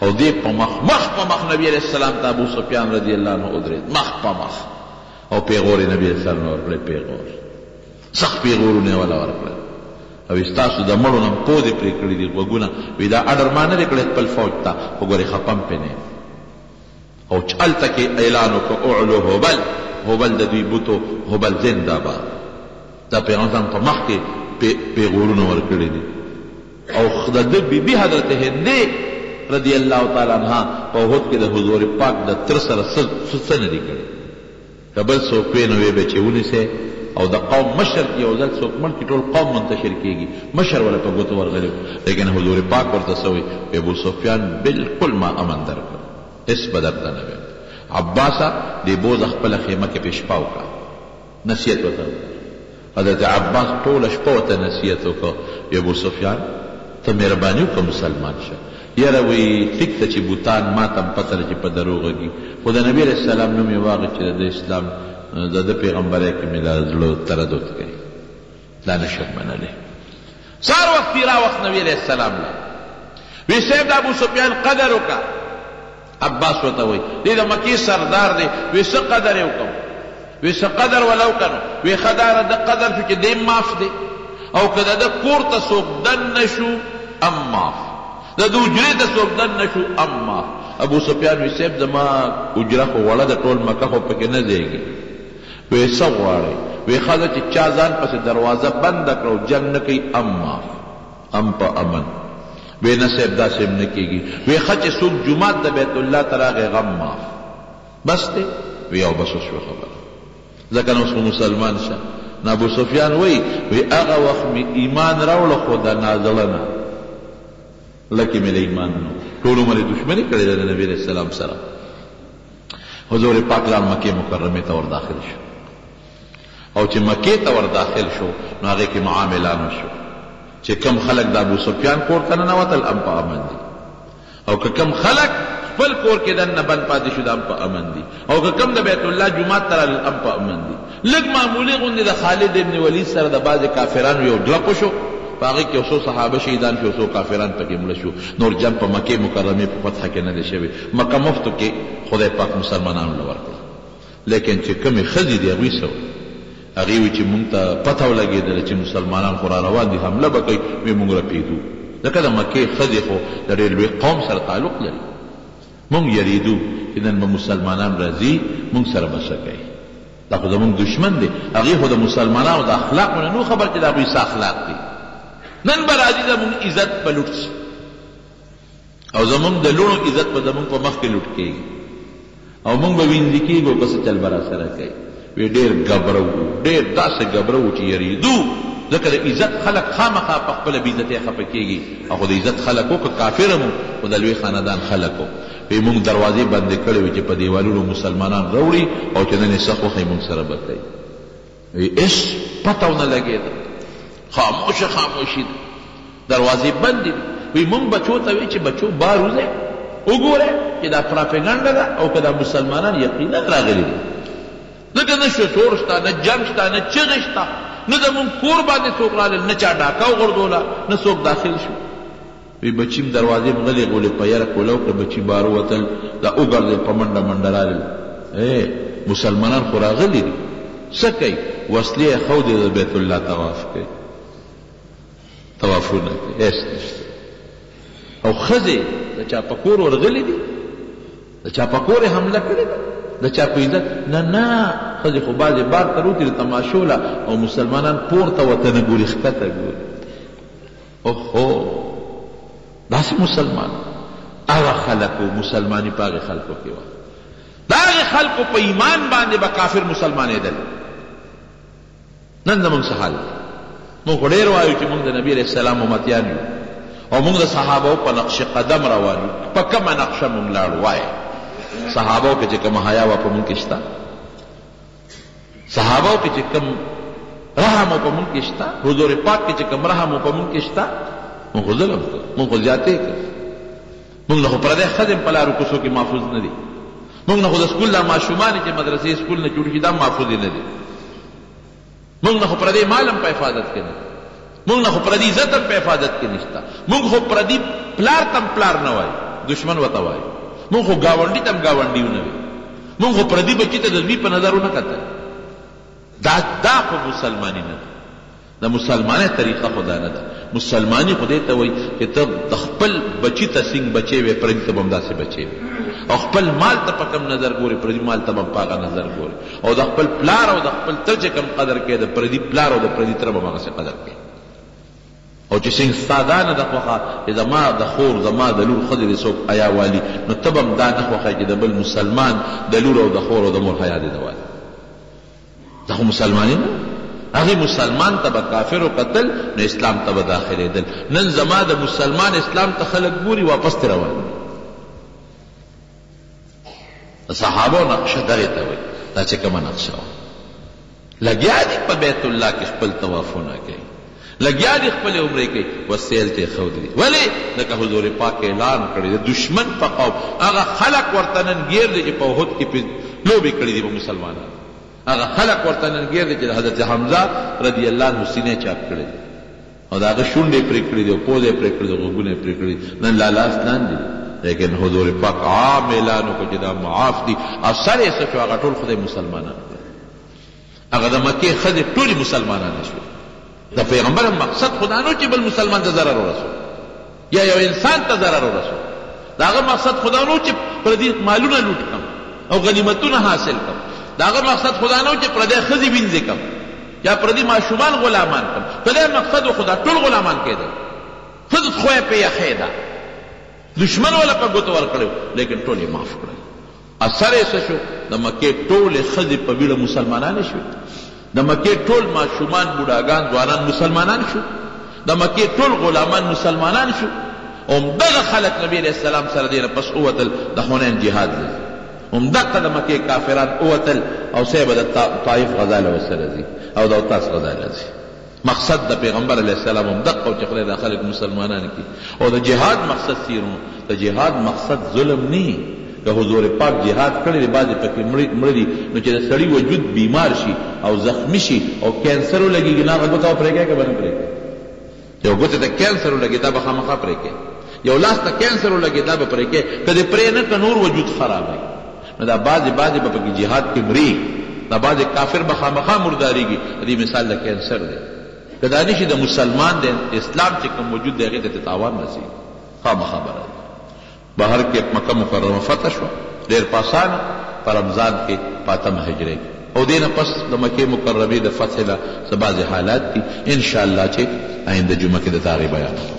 او دی په مخ مخ په مخ نبی علیه السلام ته ابو سفیان رضی الله عنه ودرید مخ په مخ او پیغور نبی علیه السلام ورکړی پیغور سخت پيغورونه يې وله ورکړل او وي ستاسو د مړو نه پوزې پرې کړې دي غوږونه وي دا اډر ما نه دی کړی خپل فوج ته خو ګورې خپم پرې نه يم او چه هلته کې اعلان وکړ اعلو هبل هبل د دوی بوتو هبل زنده باد دا پيغمبر اسلام په مخ کې پي پيغورونه ورکړي دي او د ده بي بي حضرت هندې رضي الله تعالی عنها په احد کې د حضور پاک د تره سره څه څه نه دي کړي که بل څوک وې نو وې به چې ونیسې او د قوم مشر چې یو ځل څوک مړ کړي ټول قوم منتشر کیږي مشر ولا په ګوتو ورغلی وو لیکن حضور پاک ورته څه وې وې ابو سفیان بلکل ما امن درکړ هیڅ به درته نه ویم عباسه دې بوځه خپله خیمه کې پې شپه وکړه نصیحت ورته وکړه حضرت عباس ټوله شپه ورته نصیحت وکړ، وی ابوسفیان! ته مهرباني وکړه مسلمان شه، یاره وی ټیک ده چې بتان ماته هم پته ده چې په درو غږي، خو د نبی علیه السلام نوم یې واخیست چې د ده اسلام د ده پیغمبرۍ کې مې دا زړه تردد کوي، دا نه شم منلی. سهار وختي راوست نبی علیه السلام له وی صاحب د ابوسفیان قدر وکړه. عباس ورته وایي، دی د مکې سردار دی، وي څه قدر یې وکړم؟ وي څه قدر ولا وکړم؟ وي ښه دا رده قدر شو چې دېم معاف دی او که د ده کور ته څوک دن نه شو هم معاف، د ده حجرې ته څوک دن نه شو هم معاف. ابو سفیان وایي، صاحب زما حجره خو وړه ده، ټول مکه خو په کې نه ځایږي، وي څه غواړې؟ وي ښه ځه چې چا ځان پسې دروازه بنده کړه او جنګ نه کوي هم معاف. ام په امن وې نه صیب داسې هم نه کیږي وې ښه چې څوک جومات د بیت الله ته راغی غم معاف بس دی وې او بس وشوه خبره ځکه نو اوس خو مسلمان شه نه ابو سفیان وې وې هغه وخت مې ایمان راوړ خو د نازړه نه لکه مې له ایمان نو ټول عمر دښمنی کړې ده د نبی علیه السلام سره حضور پاک لاړ مکه مکرمه ته ور داخل شو او چې مکې ته ور داخل شو نو هغې کې معا ملان وشو چې کوم خلک د ابو سفیان کور ته ننوتل هم په امن دي او که کوم خلک خپل کور کې دننه بند پاتې شو دا هم په امن دي او که کوم د بیت الله جومات ته رالل هم په امن دي لږ معمولي غوندې د خالد ابن ولید سره د بعضې کافرانو یو ډلق وشو په هغه کې یو څو صحابه شهیدان شو یو څو کافران پکې مړه شو نور جنګ په مکې مکرمې په فتح کې نه دی شوی مکه مفتو کې خدای پاک مسلمانانو له ورکړو لیکن چې کومې ښځې دي هغوی څه وایي؟ هغې وې چې مونږ ته پته ولګیدله چې مسلمانان خو راروان دي حمله به کوي وې مونږ رپیدو ځکه د مکې ښځې خو د ډیر لوی قوم سره تعلق لري مونږ یریدو چې نن به مسلمانان راځي مونږ سره به څه کوي دا خو زمونږ دشمن دی هغې خو د مسلمانانو د اخلاقو نه نو خبر چې د هغوی څه اخلاق دي نن به راځي زمونږ عزت به لوټ شي. او زمونږ د لوڼو عزت به زمونږ په مخ کې لوټ کېږي او مونږ به وینځي کېږو او که څه چل به راسره کوي. وي ډېر ګبره وو، ډېر داسې ګبره وو چې یرېدو، ځکه د عزت خلک خامخا په خپله بې عزتۍ خپه کېږي او خو د عزت خلک وو، که کافر هم وو، خو د لوی خاندان خلک وو. وي مونږ دروازې بندې کړې وې چې په دېوالونو مسلمانان راوړي او چې نن یې څه خوښوي مونږ سره به کوي. هیڅ پته ونه لګېده، خاموشه خاموشي ده، دروازې بندې دي. وایي موږ بچو ته وایي چې بچو بار وځئ وګورئ چې دا پراپیګنډه ده او که دا مسلمانان یقینا راغلي دي، ځکه نه شتور شته، نه جنګ شته، نه چغې شته، نه زموږ کور باندې څوک راغلل، نه چا ډاکه وغورځوله، نه څوک داخل شو. وي بچي م دروازې م غلي غولي په ير کولو کړه بچي بارو وتل دا وګرځيل په منډه منډه رالل اي مسلمانان خو راغلي دي څه کوي وسلې يې خودې ده بيت الله طواف کوي طوافونه کوي هيڅ نشته او ښځې د چا په کور ورغلي دي د چا په کور حمله کړې ده د چا په عزت نه نه ښځې خو بعضې بار ته روتي د تماشو له او مسلمانان پورته ورته نه ګوري ښکته ګوري اوهو داسې مسلمان هغه خلک وو مسلماني په هغه خلکو کې وه د هغه خلکو په ایمان باندې به کافر مسلمانېدل نن زموږ څه حال دی موږ خو ډېر وایو چې موږ د نبي علیه السلام امتیان یو او موږ د صحابو په نقش قدم روان یو په کومه نقشه موږ لاړو وایه صحابو کې چې کومه حیا وه په موږ کې شته صحابه کې چې کوم رحم په مونږ کې شته حضور پاک کې چې کوم رحم په مونږ کې شته مونږ ظلم کړ مونږ زیاتې کړ مونږ له پردې خدم په لارو کوڅو کې محفوظ نه دي مونږ نه خو د سکول لا ماشومان چې مدرسې سکول نه جوړ شي دا محفوظ نه دي موږ نه خو پردی مال هم په حفاظت کې نشته، موږ نه خو پردی عزت هم په حفاظت کې نشته، موږ خو پردی پلار ته هم پلار نه وایو، دښمن ورته وایو، موږ خو ګاونډي ته هم ګاونډي ونه ویل، موږ خو پردي بچي ته د زوی په نظر ونه کتل. دا دا خو مسلماني نه ده، د مسلمانۍ طریقه خو دا نه ده، مسلماني خو دې ته وایي چې ته د خپل بچي ته څنګه بچی وې، پردي ته به همداسې بچی وې او خپل مال ته په کوم نظر ګورې، پردي مال ته به هم په هغه نظر ګورې. او د خپل پلار او د خپل تر چې کوم قدر کوي د پردي پلار او د پردي تر به مغسه قدر کوي او چې څنګه ساده نه د خوخه چې زما د خور زما د لور خدای دې څوک حیا والی نو تبم دا نه خوخه چې د بل مسلمان د لور او د خور او د مور حیا دې والی دا خو مسلمانې نه هغه مسلمان ته کافر او قتل نو اسلام ته داخله دل نن زما د مسلمان اسلام ته خلک ګوري واپس تر روان د صحابو نقشه دغې ته وایي دا چې کومه نقشه وه لګیا دي په بیت الله کې خپل طوافونه کوي لګیا دي خپل عمرې کوي وسیل ته خود دي ولی ځکه حضور پاک اعلان کړی د دشمن په قوم هغه خلق ورته نن ګیر دي چې په وحد کې په لوبې کړې دي په مسلمانانو هغه خلق ورته نن ګیر دي چې حضرت حمزه رضی الله عنه سینې چاپ کړی او د هغه شونډې یې پرې کړې دي او پوزه یې پرې کړې ده او غوږونه یې پرې کړي دي، نن لا لاس لاندې دي، لیکن حضور پاک عام اعلان وکړ چې دا معاف دي او سر یې څه شو هغه ټول خدای مسلمانان کړل، هغه د مکې ښځې ټولې مسلمانانې شوې، د پیغمبر مقصد خو دا نه و چې بل مسلمان ته ضرر ورسوي. یا یو انسان ته ضرر ورسوم، د هغه مقصد خو دا نه و چې پردي مالونه لوټ کړم او غنیمتونه حاصل کړم، د هغه مقصد خو دا نه و چې پردۍ ښځې وینځې کړم یا پردي ماشومان غلامان کړم، که دا مقصد و خو دا ټول غلامان کېدای وو، ښځه خو یې په یخۍ ده، دښمن وله په ګوتو ورکړی و، لیکن ټول یې معاف کړل. اثر یې څه شو؟ د مکې ټولې ښځې په بیړه مسلمانانې شوې. د مکې ټول ماشومان، بوډاګان، ځوانان مسلمانان شو. د مکې ټول غلامان مسلمانان شو. همدغه خلک نبي علیه السلام سره دې نه پس ووتل د حنین جهاد له ځي. همدقه د مکې کافران ووتل او سه به د طائف غزا له وسله ځي او د اوطاس غزا له ځي. مقصد د پیغمبر علیه السلام هم دقه و چې خدای دا خلک مسلمانان کړي او د جهاد مقصد څه یې نو د جهاد مقصد ظلم نه که حضور پاک جهاد کړی دی بعضې پکې مړه دي نو چې د سړي وجود بیمار شي او زخمي شي او کینسر ولګېږي نو هغه ګوته به پرې کوې که به نه پرې کوې یو ګوتې ته کینسر ولګېد دا به خامخا پرې کوې یو لاس ته کینسر ولګېد دا به پرې کوې که دې پرې نه کړ نور وجود خرابوې. نو دا بعضې بعضې به پکې جهاد کې مري دا بعضې کافر به خامخا مرداريږي د دې مثال د کينسر دی که دا نه شي د مسلمان د اسلام چې کوم وجود دی هغې ته چې تاوان رسيږي خامخا به راځي بهر کې مکه مکرمه فتح شوه ډېر په اسانه په رمضان کې په اتمه هجرۍ کې او دې نه پس د مکې مکرمې د فتح لا څه بعضې حالات دي ان شاء الله چې آينده جمعه کې درته هغې بيان کوم.